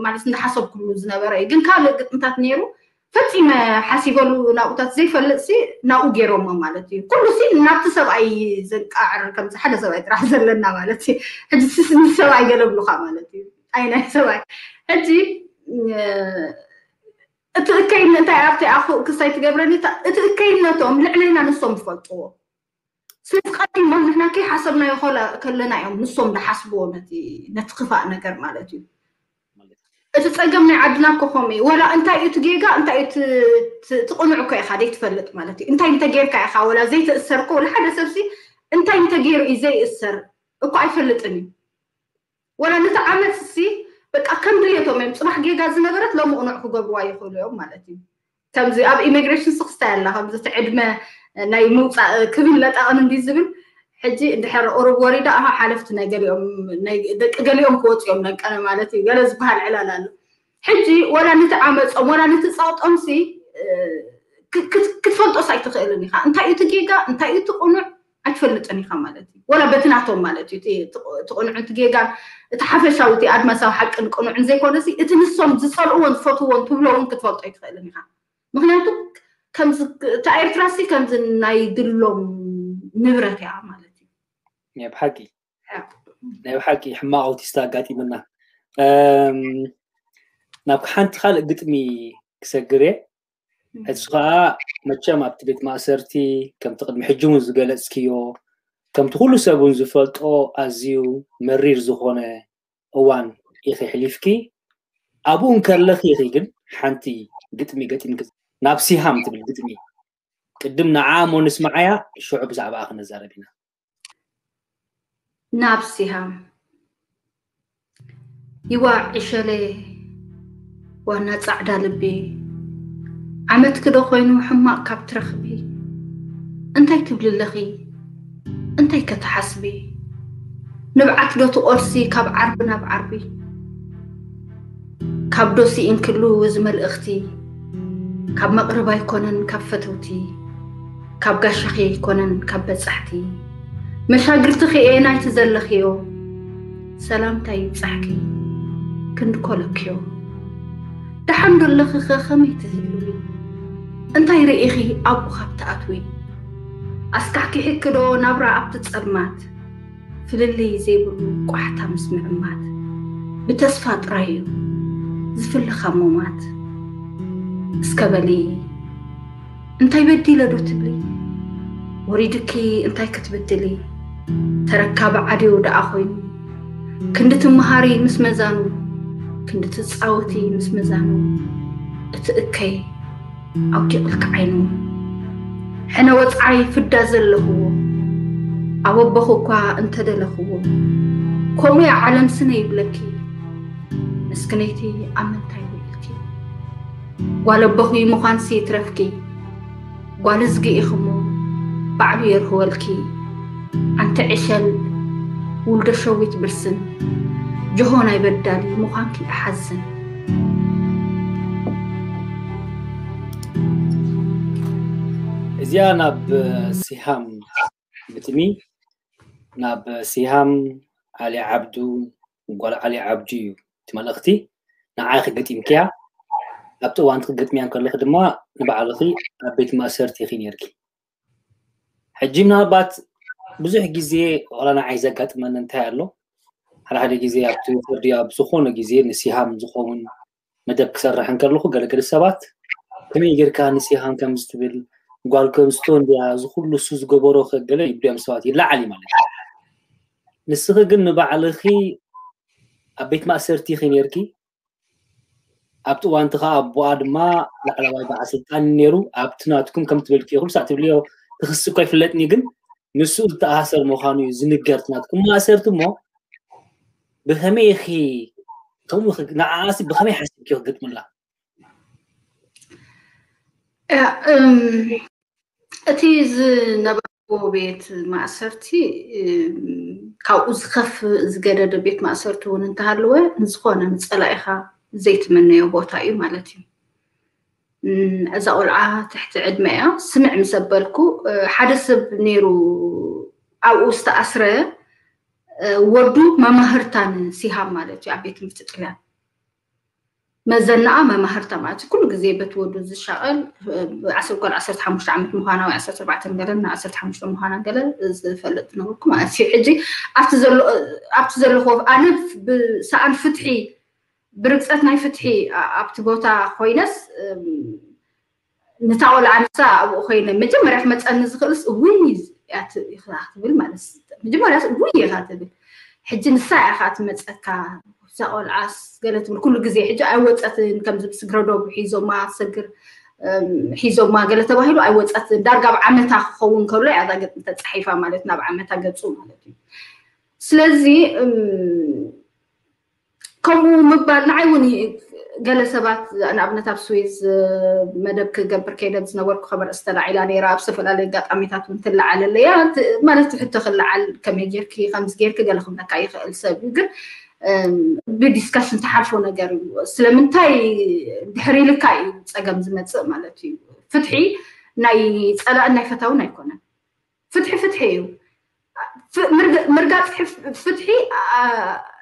مالس نحسب كل زنا براي جن قال قطنت نيرو فانتي ما حاسب قالوا نعوز زي فلت سي نعو جيرو ما مالتي كل سي نعت سبع أي زنك أعر كم حدا سبع راح زلنا مالتي حج سس نسبع جلب لخا مالتي أي نه سبع حج أتذكرين أنت عرفتي أخو قصة جبرني أتذكرين أنتم لعلنا نصوم فلتوه ስለዚ ቀዲሞ ንሕና ከይሓሰብናዮ ከለና እዮም ንሶም ዝሓስብዎ ነቲ ክፋእ ነገር ማለት እዩ እቲ ፀገም ናይ ዓድና ኮኸመ እዩ ወላ እንታይ እዩ ትጌጋ እንታይ እዩ ትቕንዑ ኢኻ ዘይትፈልጥ ማለት እዩ እንታይ እንተጌርካ ኢኻ ወላ ዘይተእሰር ኮ ወላ ሓደ ሰብሲ እንታይ እንተገይሩ እዩ ዘይእሰር እኳ ኣይፈልጥን እዩ ወላ ነቲ ዓመት ሲ በቃ ከም ድልየቶም እዮም ፅባሕ ጌጋ ዝነበረት ሎም ቕኑዕ ክገብርዋ ይኽእሉ እዮም ማለት እዩ ከምዚ ኣብ ኢሚግሬሽን ስክስታይ ኣላ ከምዚ እቲ ዕድመ ናይ ምውፃእ ክብል መጣቕን እንዲ ዝብል ሕጂ እንድሕር ቁሩብ ወሪዳ ኣሃ ሓለፍቲ ናይ ገሊኦም ገሊኦም ክወፅኦም ነቀነ ማለት እዩ ገለ ዝበሃል ዕላል ኣሎ ሕጂ ወላ ነቲ ዓመፆም ወላ ነቲ ፃውጦምሲ ክትፈልጦስ ኣይትኽእልን ኢኻ እንታይ እዩ እቲ ጌጋ እንታይ እዩ እቲ ቁኑዕ ኣይትፈልጥን ኢኻ ማለት እዩ ወላ በቲ ናቶም ማለት እዩ እቲ ቁኑዕ እቲ ጌጋ እቲ ሓፈሻዊ እቲ ኣድማሳዊ ሓቅን ቁኑዕን ዘይኮነ እቲ ንሶም ዝፀልእዎን ዝፈትዎን ትብሎውን ክትፈልጦ ኣይትኽእልን ኢኻ ምክንያቱ እኤርትራ ከምዚ ናይ ድልሎም ንብረት ያ ማለትእዩና ሓቂ ናይ ኣባሓቂ ሕማቅ ኣውቲስታ ኣጋጢምና ናብ ሓንቲ ካልእ ግጥሚ ክሰግርየ እ ከዓ መቸም ኣብቲ ቤት ማእሰርቲ ከምቲ ቅድሚ ሕጂ እውን ዝገለፅ ክዮ ከምቲ ኩሉ ሰብውን ዝፈልጦ ኣዝዩ መሪር ዝኮነ እዋን ኢክ ሕሊፍኪ ኣብኡ ንከለኽኺ ግን ሓንቲ ግጥሚ ገጢም نابسي هام تبل قدمي قدمنا عام ونسمعيا شعب زعب آخر نزارة بنا نابسي هام يوا عشالي وانا تعدى لبي عمت كده خوين وحماق كابتر خبي انتي كبل اللخي انتي كتحسبي نبعت دوت أرسي كاب عرب نب عربي كاب دوسي انكلو وزمل اختي ካብ መቕርባ ኣይኮነን ካብ ፈተውቲ ካብ ጋሸኺ ኣይኮነን ካብ በጻሕቲ መሻግርቲ ኸኤናይቲ ዘለኺዮ ሰላምንታይይ ብጻሕኪ ክንዲከለክዮ ዳሓንዶ ኣለኽኸ ኸመይቲ ዝብሉ እንታይ ርእኺ ኣኡ ካብቲኣትው ኣስካሕኪሕክዶ ናብራ ኣብቲ ጸልማት ፍልለይ ዘይብሉ ቋሕታ ምስ ምዕማት ብተስፋ ጥራዩ ዝፍልኻ ሞማት ስከበሊ እንታይ በዲለ ዶ ትብሊ ወሪድኪ እንታይ ክትብድሊ ተረካብ ዓድዮ ደኣ ኮይኑ ክንዲ ትመሃሪ ምስ መዛኑ ክንዲ ትፃወቲ ምስ መዛኑ እቲ እከይ ኣውዲቕልካ ዓይኑ ሕነ ወፃዓይ ፍዳ ዘለኽዎ ኣብ ኣቦኹ እኳ እንተደለኽዎ ከምኡ ዓለም ስነ ይብለኪ ምስክነይቲ ኣብ ምንታይ ولو بغي مخان سيترفكي ولزقي إخمو بعبير هو الكي أنت عشل ولد شويت برسن جهونا يبدالي مخان كي أحزن إزيانا بسيهام بتمي ناب سيهام علي عبدو وقال علي عبجي تملقتي نعاخي قتيم كيا ኣብቲ እዋን ትክገጥምያ ከለኹ ድማ ንባዕልኺ ኣብ ቤት ማእሰርቲ ኢኺ ነርኪ ሕጂ ምናልባት ብዙሕ ግዜ ቆላና ዓይ ዘጋጥመኒ እንታይ ኣሎ ሓደ ሓደ ግዜ ኣብቲ ፍርዲ ኣብ ዝኾነ ግዜ ንሲሃም ዝኸውን መደብ ክሰርሕ ከለኹ ገለገለ ሰባት ከመይ ጌርካ ንሲሃም ከም ዝትብል ጓል ከምዝቶ እንድያ ዝኩሉ እሱ ዝገበሮ ከገለ ይብልዮም ሰባት ይላዓል እዩ ማለት እዩ ንስኺ ግን ንባዕልኺ ኣብ ቤት ማእሰርቲ ኢኺ ነርኪ ኣብቲ እዋንትኻ ኣቦኣ ድማ ላዕለዋይ በዓል ስልጣን ነይሩ ኣብቲ ናትኩም ከም ትብልክ ኩሉ ሰዓት ትብልዮ ትክሲ እኳ ይፍለጥኒ ግን ንሱ ዝተኣሰር ምዃኑ እዩ ዝንገር ናትኩም ማእሰርቲ እሞ ብከመይ ኺ ከምኡ ንዓኣሲ ብከመይ ሓሲብክ ክገጥምላ እቲ ዝነበርዎ ቤት ማእሰርቲ ካብኡ ዝኸፍ ዝገደደ ቤት ማእሰርቲ እውን እንተሃለወ ንዝኾነ ንፀላኢኻ زيتمنيو بوتايو مالتي اذا قلعه تحت عدميه سمع مسبلكو أه، حدا سب نيرو او اوست اسره أه، ودو ما مهرتان سيهام مالتي عبيت مفتقلها مزنا ما مهرتا معناتها كل جزية بتودو الشغل أه، عسل كل عسل حمش عمت مهانا وعسل سبعة تنقلنا عسل حمش مهانا قال فلت نقولكم عسي حجي أبتزل أبتزل الخوف أنا بسأل فتحي برقصت ناي فتحي ابتي بوتا خوينس نتاول عنسا ابو خوينا مجمرة في مجأن نزخلص ويز يات يخلاق تبل ما نس مجمرة ويز يخلاق تبل حجي نساء يخلاق مجأكا ساول عاس قالت من كل قزي حجي اي وقت كم زبس قردو بحيزو ما سقر حيزو ما قالت واهلو اي وقت دار قاب عمتا خوون كرلو يعدا قد تتحيفا مالتنا بعمتا قدسو مالتنا سلزي أم... كمو مبال نعيوني قال سبات انا ابنتها بسويس مدب كجبر كيدنس نورك خبر استلا على نيرا بسفل على قط اميتات متلا على اللي ما نفتح تخلى على كم يجير كي خمس جير كي قال خبنا كاي السبب يقول بديسكشن تحرفوا نجار سلمنتاي دحري لكاي اقم زمت مالتي فتحي ناي سالا اني فتاو ناي كونا فتحي فتحي مرقات فتحي, فتحي, فتحي, فتحي, فتحي, فتحي, فتحي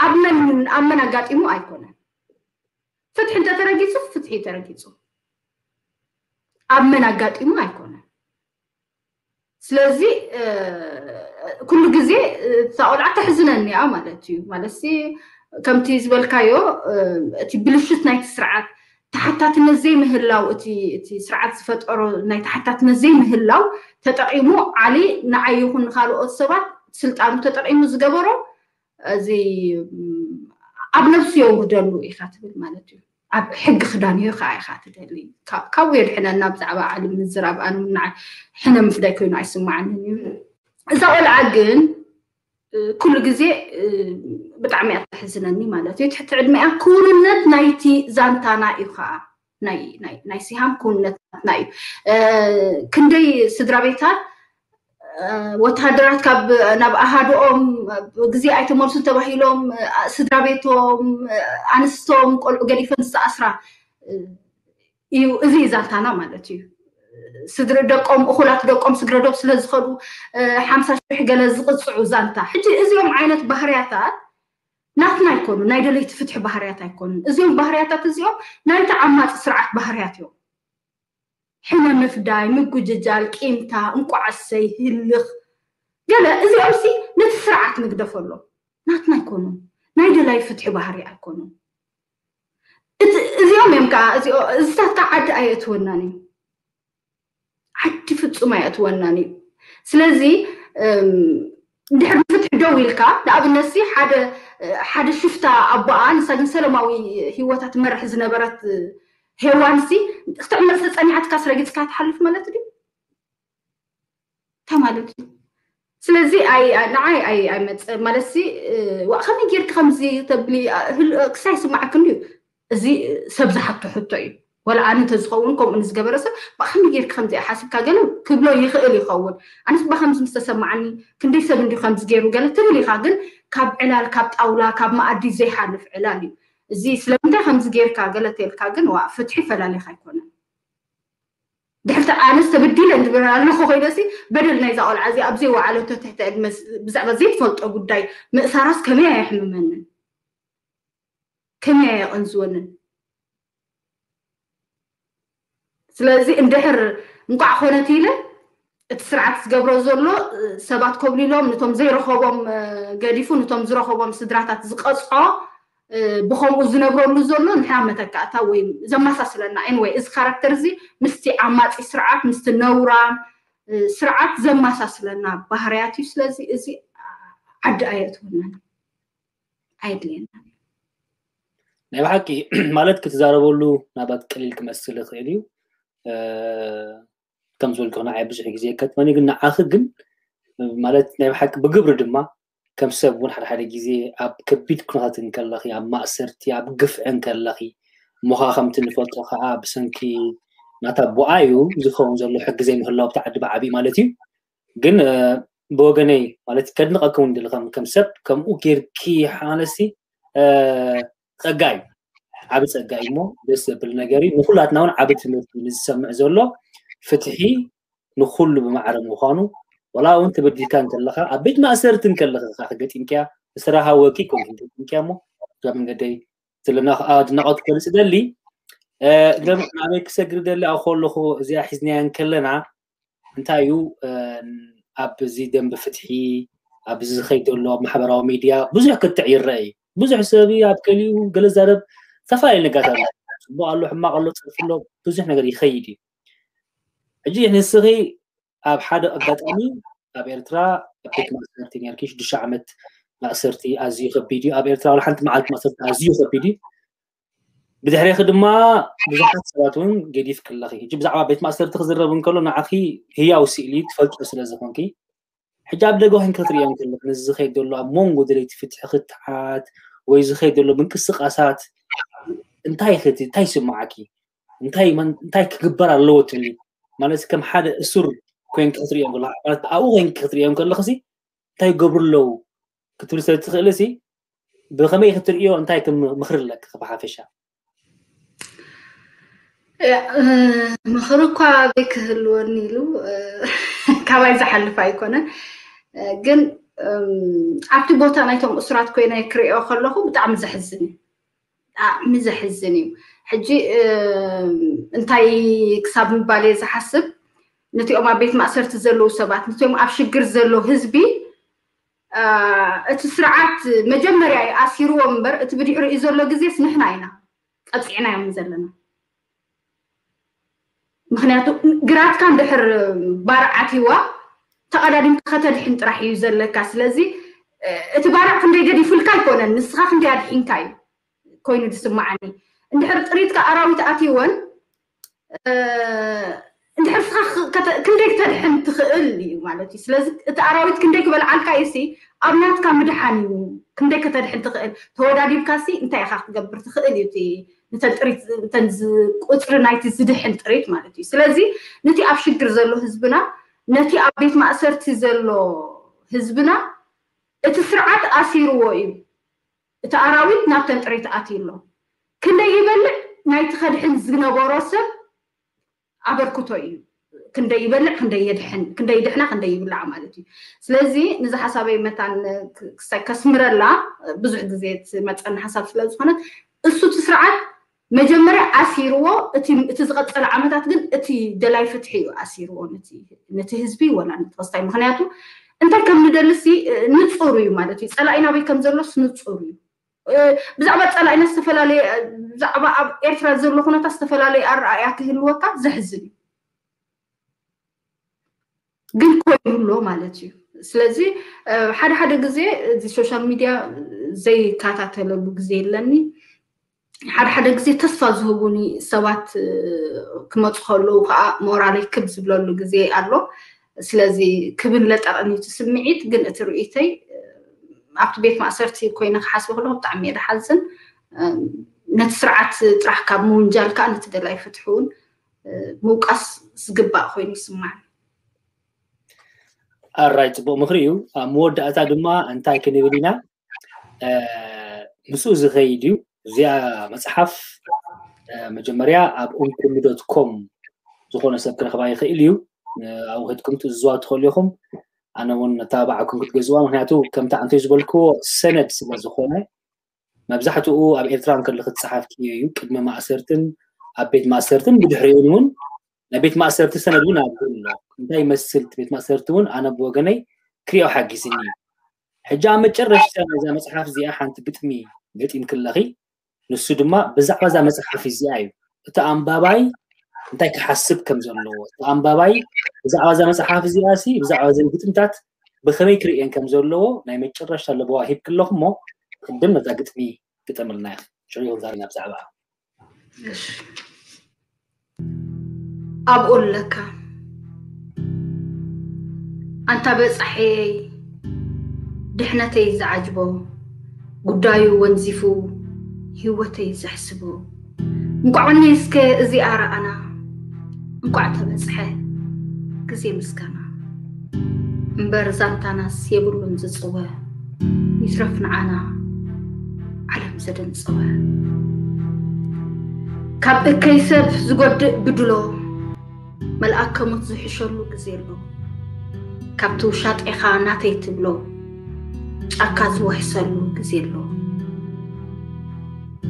أبمن من أبمن أجات إمو أيكونا فتح أنت ترقيصو فتح أنت ترقيصو أبمن أجات إمو أيكونا سلزي كل جزء ثأر عت حزنني أو مالتي مالسي كم تيز بالكايو تي بلشت نايت سرعات تحتات نزي مهلاو تي تي سرعات صفات أرو نايت تحتات نزي مهلاو تتقيمو علي نعيهن خالو أصوات سلطانو تتقيمو زجبرو زي أب نفسي يوردلو إخاتب المالتي أب حق خدان يو خاي خاتب اللي كاوير حنا نابز عبا عالم الزراب أنا منع حنا مفداك يو نعي سمع عنهم إذا أول عقن كل جزيء بتعمي أتحزنني مالتي تحت عدمي أكون نايتي زانتانا إخا ناي ناي ناي سيهام كون نت نايو كندي سدرابيتات ወተሃደራት ካብ ናብ ኣሃዶኦም ግዜ ኣይተመልሱን ተባሂሎም ስድራ ቤቶም ኣንስቶም ቆልዑ ገዲፈን ዝተኣስራ እዩ እዚ ዛንታና ማለት እዩ ስድሪ ደቆም እኹላት ደቆም ስግረዶም ስለ ዝኸዱ ሓምሳ ሽሕ ገለ ዝቕፅዑ ዛንታ ሕጂ እዚኦም ዓይነት ባህርያታት ናትና ኣይኮኑ ናይ ደለይቲ ፍትሒ ባህርያት ኣይኮኑን እዚኦም ባህርያታት እዚኦም ናይቲ ዓማፂ ስርዓት ባህርያት እዮም حنا مفداي مقججال قيمتا انقعسي هلخ قال إذا أمسي نتسرعت نقدف الله نات ما يكونوا نايدو لا يفتح بحري أكونوا إذا يوم يمكع إذا تقعد آيات وناني حتى فتح ما يتوناني سلازي دحر فتح دويلكا لا أبو نسي حد حد شفتا أبو آن سلم سلموي هي وتعتمر حزن برات هوان سي اختر مثل صنيعات كاس رجت كات حلف مالت دي تمالت سلازي اي نعي اي اي مالسي وخمي جير خمزي تبلي هل كساي سمعك نيو زي سبز حتى حتى ولا انا تزخونكم من زقبر بخمي جير خمزي احاسب كاقلو كبلو يخيل يخون انا بخمز مستسمعني كندي سبندي خمز جيرو قالت تبلي خاقل كاب علال كاب اولا كاب ما ادي زي حالف علالي زي سلمتا همز غير كا قالت لك كان وفتحي فلالي خايكون دحرت انا استبدل عند انا خو خيدسي بدل نايزا اول عزي ابزي وعلى تو تحت ادمس بزعما زي فولت او قداي مساراس كمي يا حممن كمي يا انزون سلازي اندحر نقع خونتيله تسرعت تقبرو زولو سبات كوبلي لهم نتوم زي رخوبهم قاديفو نتوم زي رخوبهم سدراتات زقصو ብከምኡ ዝነብረሉ ዘሎ እንታይ ኣብ መተካእታ ወይ ዘመሳስለና ኤንወይ እዚ ካራክተር እዚ ምስቲ ዓማፂ ስርዓት ምስቲ ነውራ ስርዓት ዘመሳስለና ባህርያት እዩ ስለዚ እዚ ዓዲ ኣየትውናን ኣይድልየና ናይ ብሓቂ ማለት ክትዛረበሉ ናባት ቀሊል ክመስል ይኽእል እዩ ከም ዝበልኩ ንዓይ ብዙሕ ግዜ ከትመኒ ግን ንዓኺ ግን ማለት ናይ ብሓቂ ብግብሪ ድማ ከም ሰብ እውን ሓደ ሓደ ግዜ ኣብ ከቢድ ኩነታት እንከለኺ ኣብ ማእሰርቲ ኣብ ግፍዕ እንከለኺ እሞኻ ከምቲ ንፈልጦ ከዓ ብሰንኪ ናታ ቦኣ እዩ ዝኸውን ዘሎ ሕጊ ዘይምህላው ብታዓዲ ብዓብ ማለት እዩ ግን ብወገነይ ማለት ከድንቀኩም ንድልከም ከም ሰብ ከምኡ ጌርኪ ሓነስቲ ፀጋ እዩ ዓብ ፀጋ እዩ እሞ ደስ ዘብል ነገር እዩ ንኩላትና እውን ዓብ ትምህርቲ ንዝሰምዕ ዘሎ ፍትሒ ንኩሉ ብማዕረ ምኳኑ ولا وانت بدي كان تلخا ابيت ما اسرت ان كلخا خاطقت انكيا سراها وكي كون انكيا مو جاب من قدي تلنا قاد نقط كلس دلي ا دم عليك سجر دلي اخو لخو زي حزني ان كلنا انتايو اب زي بفتحي اب زي الله محبره ميديا بزح كنت تعي الراي بزح سبي اب كليو قال زرب صفاي نقاط بو الله ما قالو تصلو بزح نغير يخيدي اجي يعني صغير أب حدا أقدامي أب إلترا أبيك ما صرت يعني كيش دش عمت ما صرتي أزيو خبيدي أب إلترا ولا حنت معك ما صرت أزيو خبيدي بدهري خدمة بزحمة سواتون جديف كل أخي جب زعما بيت ما صرت خزر ربنا كله نعخي هي أو سيلي تفلت بس لازم كي حجاب ده جوهن كتر يوم كله نزخي دولا مونغو دريت فتح خد حات ويزخي دولا من كل سقاسات انتاي خدي تاي سمعكي انتاي من انتاي كبر اللوت ما لازم كم حدا سر ኮይንክ ክትርኢ ንከሎ ኣብኡ ኮይንክ ክትሪኦም ከለኹ እንታይ ገብሩ ኣለው ክትብል ስለ ትኽእል ሲ ብከመይ ክትሪዮ እንታይ ከም ምክሪ ኣለክ ብሓፈሻ ምክሪ እኳ ኣበይ ክህልወኒ ኢሉ ካባይ ዝሓልፍ ኣይኮነን ግን ኣብቲ ቦታ ናይቶም እሱራት ኮይነ ክሪኦ ከለኹ ብጣዕሚ ዘሕዝን እዩ ብጣዕሚ ዘሕዝን እዩ ሕጂ እንታይ ክሳብ ምባል እየ ዝሓስብ نتيوم ابيت بيت مأسرت زلو سبات نتيوم أب شجر زلو هزبي اتسرعات مجمر يعني أسيرو ومبر اتبدي عرق زلو قزيس نحن عينا أطلعنا يوم زلنا مخنياتو قرات كان دحر بارع عتيوا تقرا دي مخاتا دحين راح يزل لك اسلازي اتبارع فندي دي فول كاي كونن نسخه فندي هاد الحين كاي كوينو تسمعني دحر تريد كاراوي تاتيون أه ندحر فخ كندي تدحن تخيل معناتي سلازك تعرويت كندي قبل عالك ايسي ابنات كان مدحن كندي تدحن تخيل تو دادي بكاسي انت يا خاخ قبر تخيل يوتي انت تريت تنز قطر نايت زدحن تريت معناتي سلازي نتي اب شكر زلو حزبنا نتي ابيت ما اسرت زلو حزبنا اتسرعات اسيرو ايو اتعرويت نابتن تريت اتيلو كندي يبلع نايت خدحن زغنا بروسه ኣበርክቶ እዩ ክንደይ ይበልዕ ክንደይ የድሕን ክንደይ ይድሕና ክንደይ ይብላዕ ማለት እዩ ስለዚ ንዚ ሓሳበይ መታን ክሳይ ከስምረላ ብዙሕ ግዜ ትመፀኒ ሓሳብ ስለ ዝኾነት እሱ እቲ ስርዓት መጀመርያ ኣሲርዎ እቲ ዝቐፀለ ዓመታት ግን እቲ ደላይ ፍትሒ እዩ ኣሲርዎ ነቲ ህዝቢ ወላ ንተወስታይ ምክንያቱ እንታይ ከም ንደልሲ ንፁር እዩ ማለት እዩ ፀላኢ ናበይ ከም ዘሎስ ንፁር እዩ ብዛዕባ ፃላእነት ዝተፈላለየ ብዛዕባ ኣብ ኤርትራ ዘሎ ኩነታት ዝተፈላለየ ኣረኣያ ክህልወካ ዘሕዝን እዩ ግን ኮይኑሎ ማለት እዩ ስለዚ ሓደ ሓደ ግዜ እዚ ሶሻል ሚድያ ዘይከታተለሉ ግዜ የለኒ ሓደ ሓደ ግዜ ተስፋ ዝህቡኒ ሰባት ክመፁ ከለዉ ከዓ ሞራለይ ክብ ዝብለሉ ግዜ ኣሎ ስለዚ ክብን ለጠቐኒቱ ስምዒት ግን እቲ ርኢተይ ኣብቲ ቤት ማእሰርቲ ኮይነ ክሓስቢ ከለኹ ብጣዕሚ እየ ዝሓዝን ነቲ ስርዓት ጥራሕ ካብ ምውንጃል ከዓ ነቲ ደላይ ፍትሒ እውን ምውቃስ ዝግባእ ኮይኑ ይስማዕ ኣራይ ፅቡቅ ምክሪ እዩ ኣብ መወዳእታ ድማ እንታይ ክንብል ኢና ምስኡ ዝኸይድ እዩ እዚኣ መፅሓፍ መጀመርያ ኣብ ኦንኩሚ ዶት ኮም ዝኾነ ሰብ ክረክባ ይኽእል እዩ ኣብ ውህድኩም ትእዝዋ ትኽእሉ ኢኹም انا ون تابع اكون كنت قزوان هنا تو كم تاع انتج بالكو سنه سبز خونه ما بزحت او اب اترام كل خط صحاف كي يمكن ما اسرتن ابيت ما اسرتن بدحريون نبيت ما اسرت سنه ون اقول انت يمثلت بيت ما اسرتون انا بوغني كريو حقي سني حجا أنا سنه زي مصحف زي احنت بتمي بيت يمكن لغي نسو دما بزعفه زي مصحف زي ايو تاع امباباي እንታይ ክሓስብ ከም ዘለዎ ኣንባባይ ብዛዕባ እዛ መፅሓፍ እዚኣ ሲ ብዛዕባ እዘን ግጥምታት ብከመይ ክርእየን ከም ዘለዎ ናይ መጨረሻ ለበዋ ሂብ ከለኹ እሞ ቅድም ነዛ ግጥሚ ግጠምልና ሽዑ ዛርና ብዛዕባ ኣብኡ ኣለካ ኣንታ በፃሐየይ ድሕነተይ ዝዓጅቦ ጉዳዩ ወንዚፉ ህወተይ ዘሕስቦ እንቋዕኒ እስከ እዚኣ ረኣና እንቋዕ ተበፅሐ ጊዜ ምስጋና እምበር ዛንታናስ የብሉን ዝፅወ ይትረፍ ንዓና ዓለም ዘደንፅወ ካብ እከይ ሰብ ዝጎድእ ብድሎ መልኣክ ከሙት ዝሕሸሉ ግዜ ኣሎ ካብቲ ውሻጢኻ ናተይ ትብሎ ጫካ ዝወሕሰሉ ግዜ ኣሎ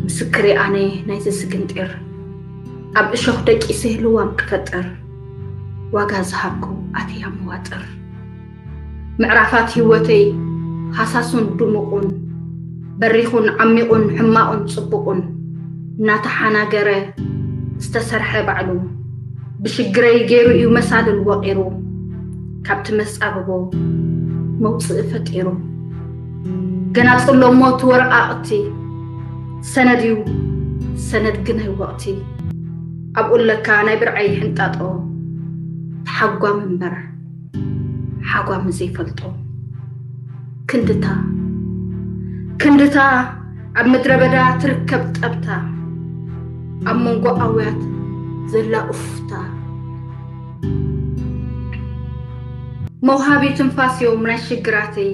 ምስክሪ ኣነ ናይ ስግንጢር ኣብ እሾኽ ደቂ ስህልዋም ክፈጥር ዋጋ ዝሃብኩ ኣትያ መዋጥር ምዕራፋት ህይወተይ ሃሳሱን ድሙቑን በሪኹን ዓሚቑን ሕማቑን ጽቡቑን እናተሓናገረ ዝተሰርሐ ባዕሉ ብሽግረይ ገይሩ እዩ መሳልል ወቒሩ ካብቲ መጻብቦ መውፅእ ፈጢሩ ገና ጽሎ ሞት ወረቓቕቲ ሰነድ እዩ ሰነድ ግን ወቕቲ ኣብኡ ኣለካ ናይ ብርዓይ ሕንጣጦ ሓጓም እምበር ሓጓም ዘይፈልጦ ክንድታ ክንድታ ኣብ ምድረ በዳ ትርከብ ጠብታ ኣብ መንጎ ኣውያት ዘላ እፍታ መውሃቢ ትንፋስ እዮም ናይ ሽግራተይ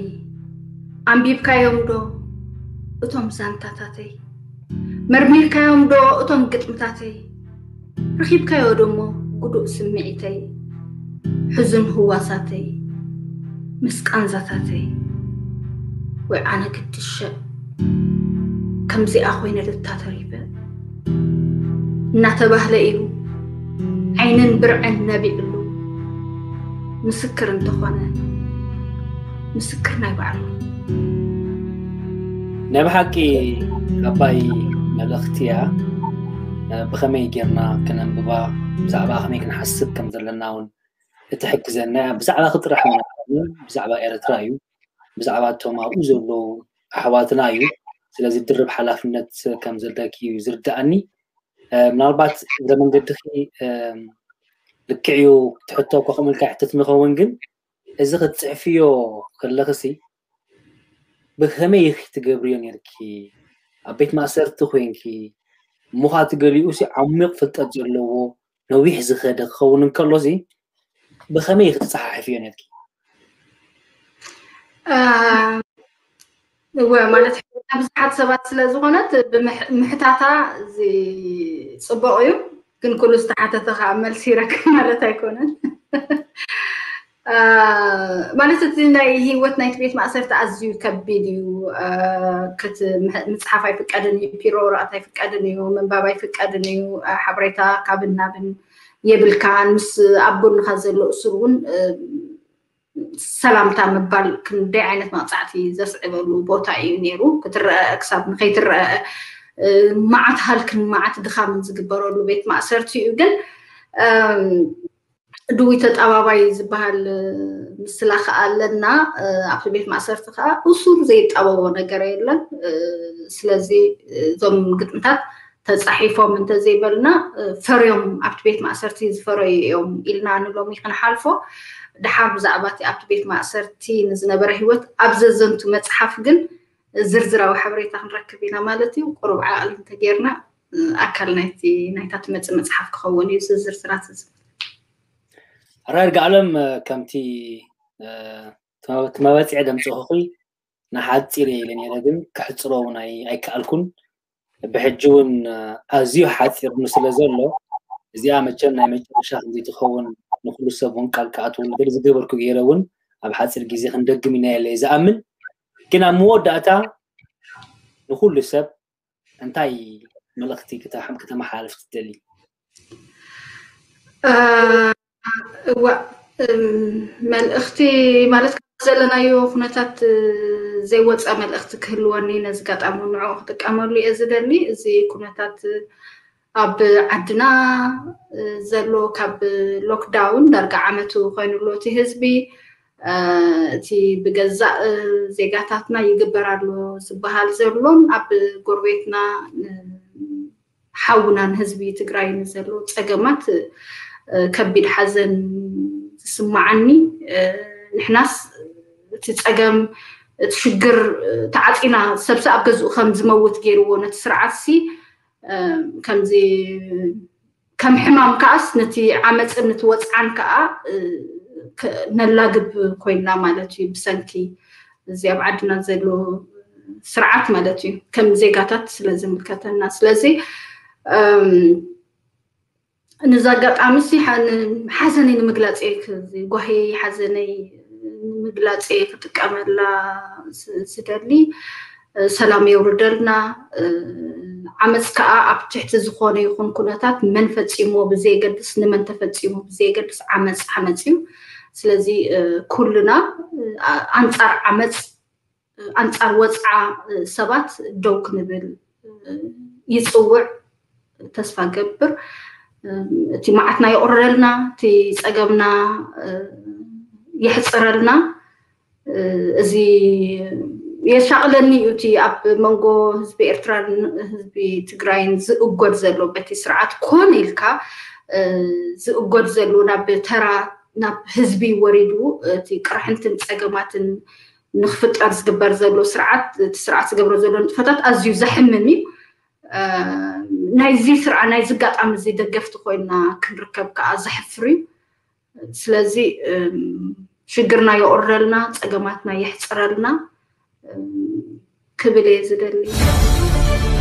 ኣንቢብካዮም ዶ እቶም ዛንታታተይ መርሚርካዮም ዶ እቶም ግጥምታተይ ረኺብካዮ ደሞ ጉዱእ ስምዒተይ ሕዝን ህዋሳተይ ምስ ቃንዛታተይ ወይ ኣነ ግድሸእ ከምዚኣ ኮይነ ልታ ተሪበ እናተባህለ እዩ ዓይንን ብርዕን ነቢዕሉ ምስክር እንተኾነ ምስክር ናይ ባዕሉ ናብ ሓቂ ኣባይ መልእኽቲ እያ ብኸመይ ጌርና ክነንብባ ብዛዕባ ከመይ ክንሓስብ ከም ዘለና እውን እትሕግዘና ብዛዕባ ክጥራሕ ብዛዕባ ኤርትራ እዩ ብዛዕባ እቶም ኣብኡ ዘለዉ ኣሕዋትና እዩ ስለዚ ድርብ ሓላፍነት ከም ዘለኪ እዩ ዝርዳእኒ ምናልባት እዛ መንገዲ ልክዕ እዩ ትሕቶ እኳ ከምልካ ሕተት ንኸውን ግን እዚ ክትፅዕፍዮ ከለክሲ ብከመይ ይኽትገብርዮ ነርኪ ኣብ ቤት ማእሰርቲ ኮንኪ مخات قليو سي عميق في التأجر لو لو يحز خده خون كلو زي بخمي يختصح في يونيكي هو مالت بزحات سبات سلازغونات بمحتاتا زي صبقو كن كلو استحاتا تخعمل سيرك مالتا يكونن آه، معناتها تلنا هي وات نايت بيت ما اسرت ازيو كبيديو كت مصحف اي فقدني بيرو رات اي فقدني ومن بابا اي فقدني حبريتا كابنا بن يبل كان مس ابون خازل اسرون آه، سلامتا مبال كندي عينت ما تعطي زسعبلو بوتا اي نيرو كتر اكساب نخيتر آه، معت هالك معت دخام زكبرو بيت ما اسرتي يوغل دوی تا آبایی زبال مسلاخ آلنا عفونت معصرت خا اصول زیت آبایانه کرایل سلزی زم قطنت تصحیف هم انتزی بلنا فریم عفونت معصرتی فریم ایلنا نلو میخن حلفو دحام زعباتی عفونت معصرتی نزن برهیوت عبززن تو متصحف جن زرزرا وحبري تاخن ركبي نمالتي وقرب عقل انتقيرنا أكلنا نايتات متصحف كخوني وزرزرا تزرزرا رير قالم آه، كمتي آه، تمابتي عدم تخوخي نحاد تيري لن يردن كحترون اي اي كالكون بحجون آه، ازيو حاثير نسل زلو زي ما تشم نعم شاخ زي تخون نخلو سفون كالكاتون غير زي بركو غيرون اب حاثير جيزي خندق من اي ليزا امن كنا مو داتا نخلو سب انتاي ملختي كتا حم كتا محالف تدلي መልእኽቲ ማለት ዘለናዮ ኩነታት ዘይወፀ መልእኽቲ ክህልወኒ ነዚ ጋጣሚ ንዕኡ ክጥቀመሉ እየ ዝደሊ እዚ ኩነታት ኣብ ዓድና ዘሎ ካብ ሎክዳውን ዳርጋ ዓመቱ ኮይኑሎ እቲ ህዝቢ እቲ ብገዛእ ዜጋታትና ይግበራሉ ዝበሃል ዘሎን ኣብ ጎርቤትና ሓውናን ህዝቢ ትግራይ ንዘሎ ፀገማት ከቢድ ሓዘን ዝስማዓኒ ንሕናስ እቲ ፀገም እቲ ሽግር ተዓፂና ሰብሲ ኣብ ገዝኡ ከም ዝመውት ገይርዎ ነቲ ስርዓት ሲ ከምዚ ከም ሕማም ከዓስ ነቲ ዓመፅን ነቲ ወፅዓን ከዓ ነላግብ ኮይንና ማለት እዩ ብሰንኪ እዚ ኣብ ዓድና ዘሎ ስርዓት ማለት እዩ ከም ዜጋታት ስለዝምልከተና ስለዚ ንዛ ኣጋጣሚ ሓዘነይ ንምግላፅ እየ ጓሂ ሓዘነይ ንምግላፅ እየ ክጥቀመላ ስደሊ ሰላም የውርደልና ዓመፅ ከዓ ኣብ ትሕቲ ዝኮነ ይኹን ኩነታት መን ፈፂሞ ብዘየገድስ ንመን ተፈፂሞ ብዘየገድስ ዓመፅ ዓመፅ እዩ ስለዚ ኩሉና ኣንፃር ዓመፅ ኣንፃር ወፅዓ ሰባት ደው ክንብል ይፅውዕ ተስፋ ገብር እቲ መዓትና የቁርረልና እቲ ፀገምና የሕፅረልና እዚ የሻቅለኒ እዩ እቲ ኣብ መንጎ ህዝቢ ኤርትራን ህዝቢ ትግራይን ዝእጎድ ዘሎ በቲ ስርዓት ኮነ ኢልካ ዝእጎድ ዘሎ ናብ ተራ ናብ ህዝቢ ወሪዱ እቲ ቅራሕንትን ፀገማትን ንክፍጠር ዝግበር ዘሎ ስርዓት እቲ ስርዓት ዝገብሮ ዘሎ ንጥፈታት ኣዝዩ ዘሕምም እዩ ናይዚ ስርዓ ናይዚ ኣጋጣሚ እዚ ደገፍቲ ኮይና ክንርከብ ከዓ ዘሕፍር እዩ ስለዚ ሽግርና የቁረልና ፀገማትና የሕፅረልና ክብል እየ ዝደሊ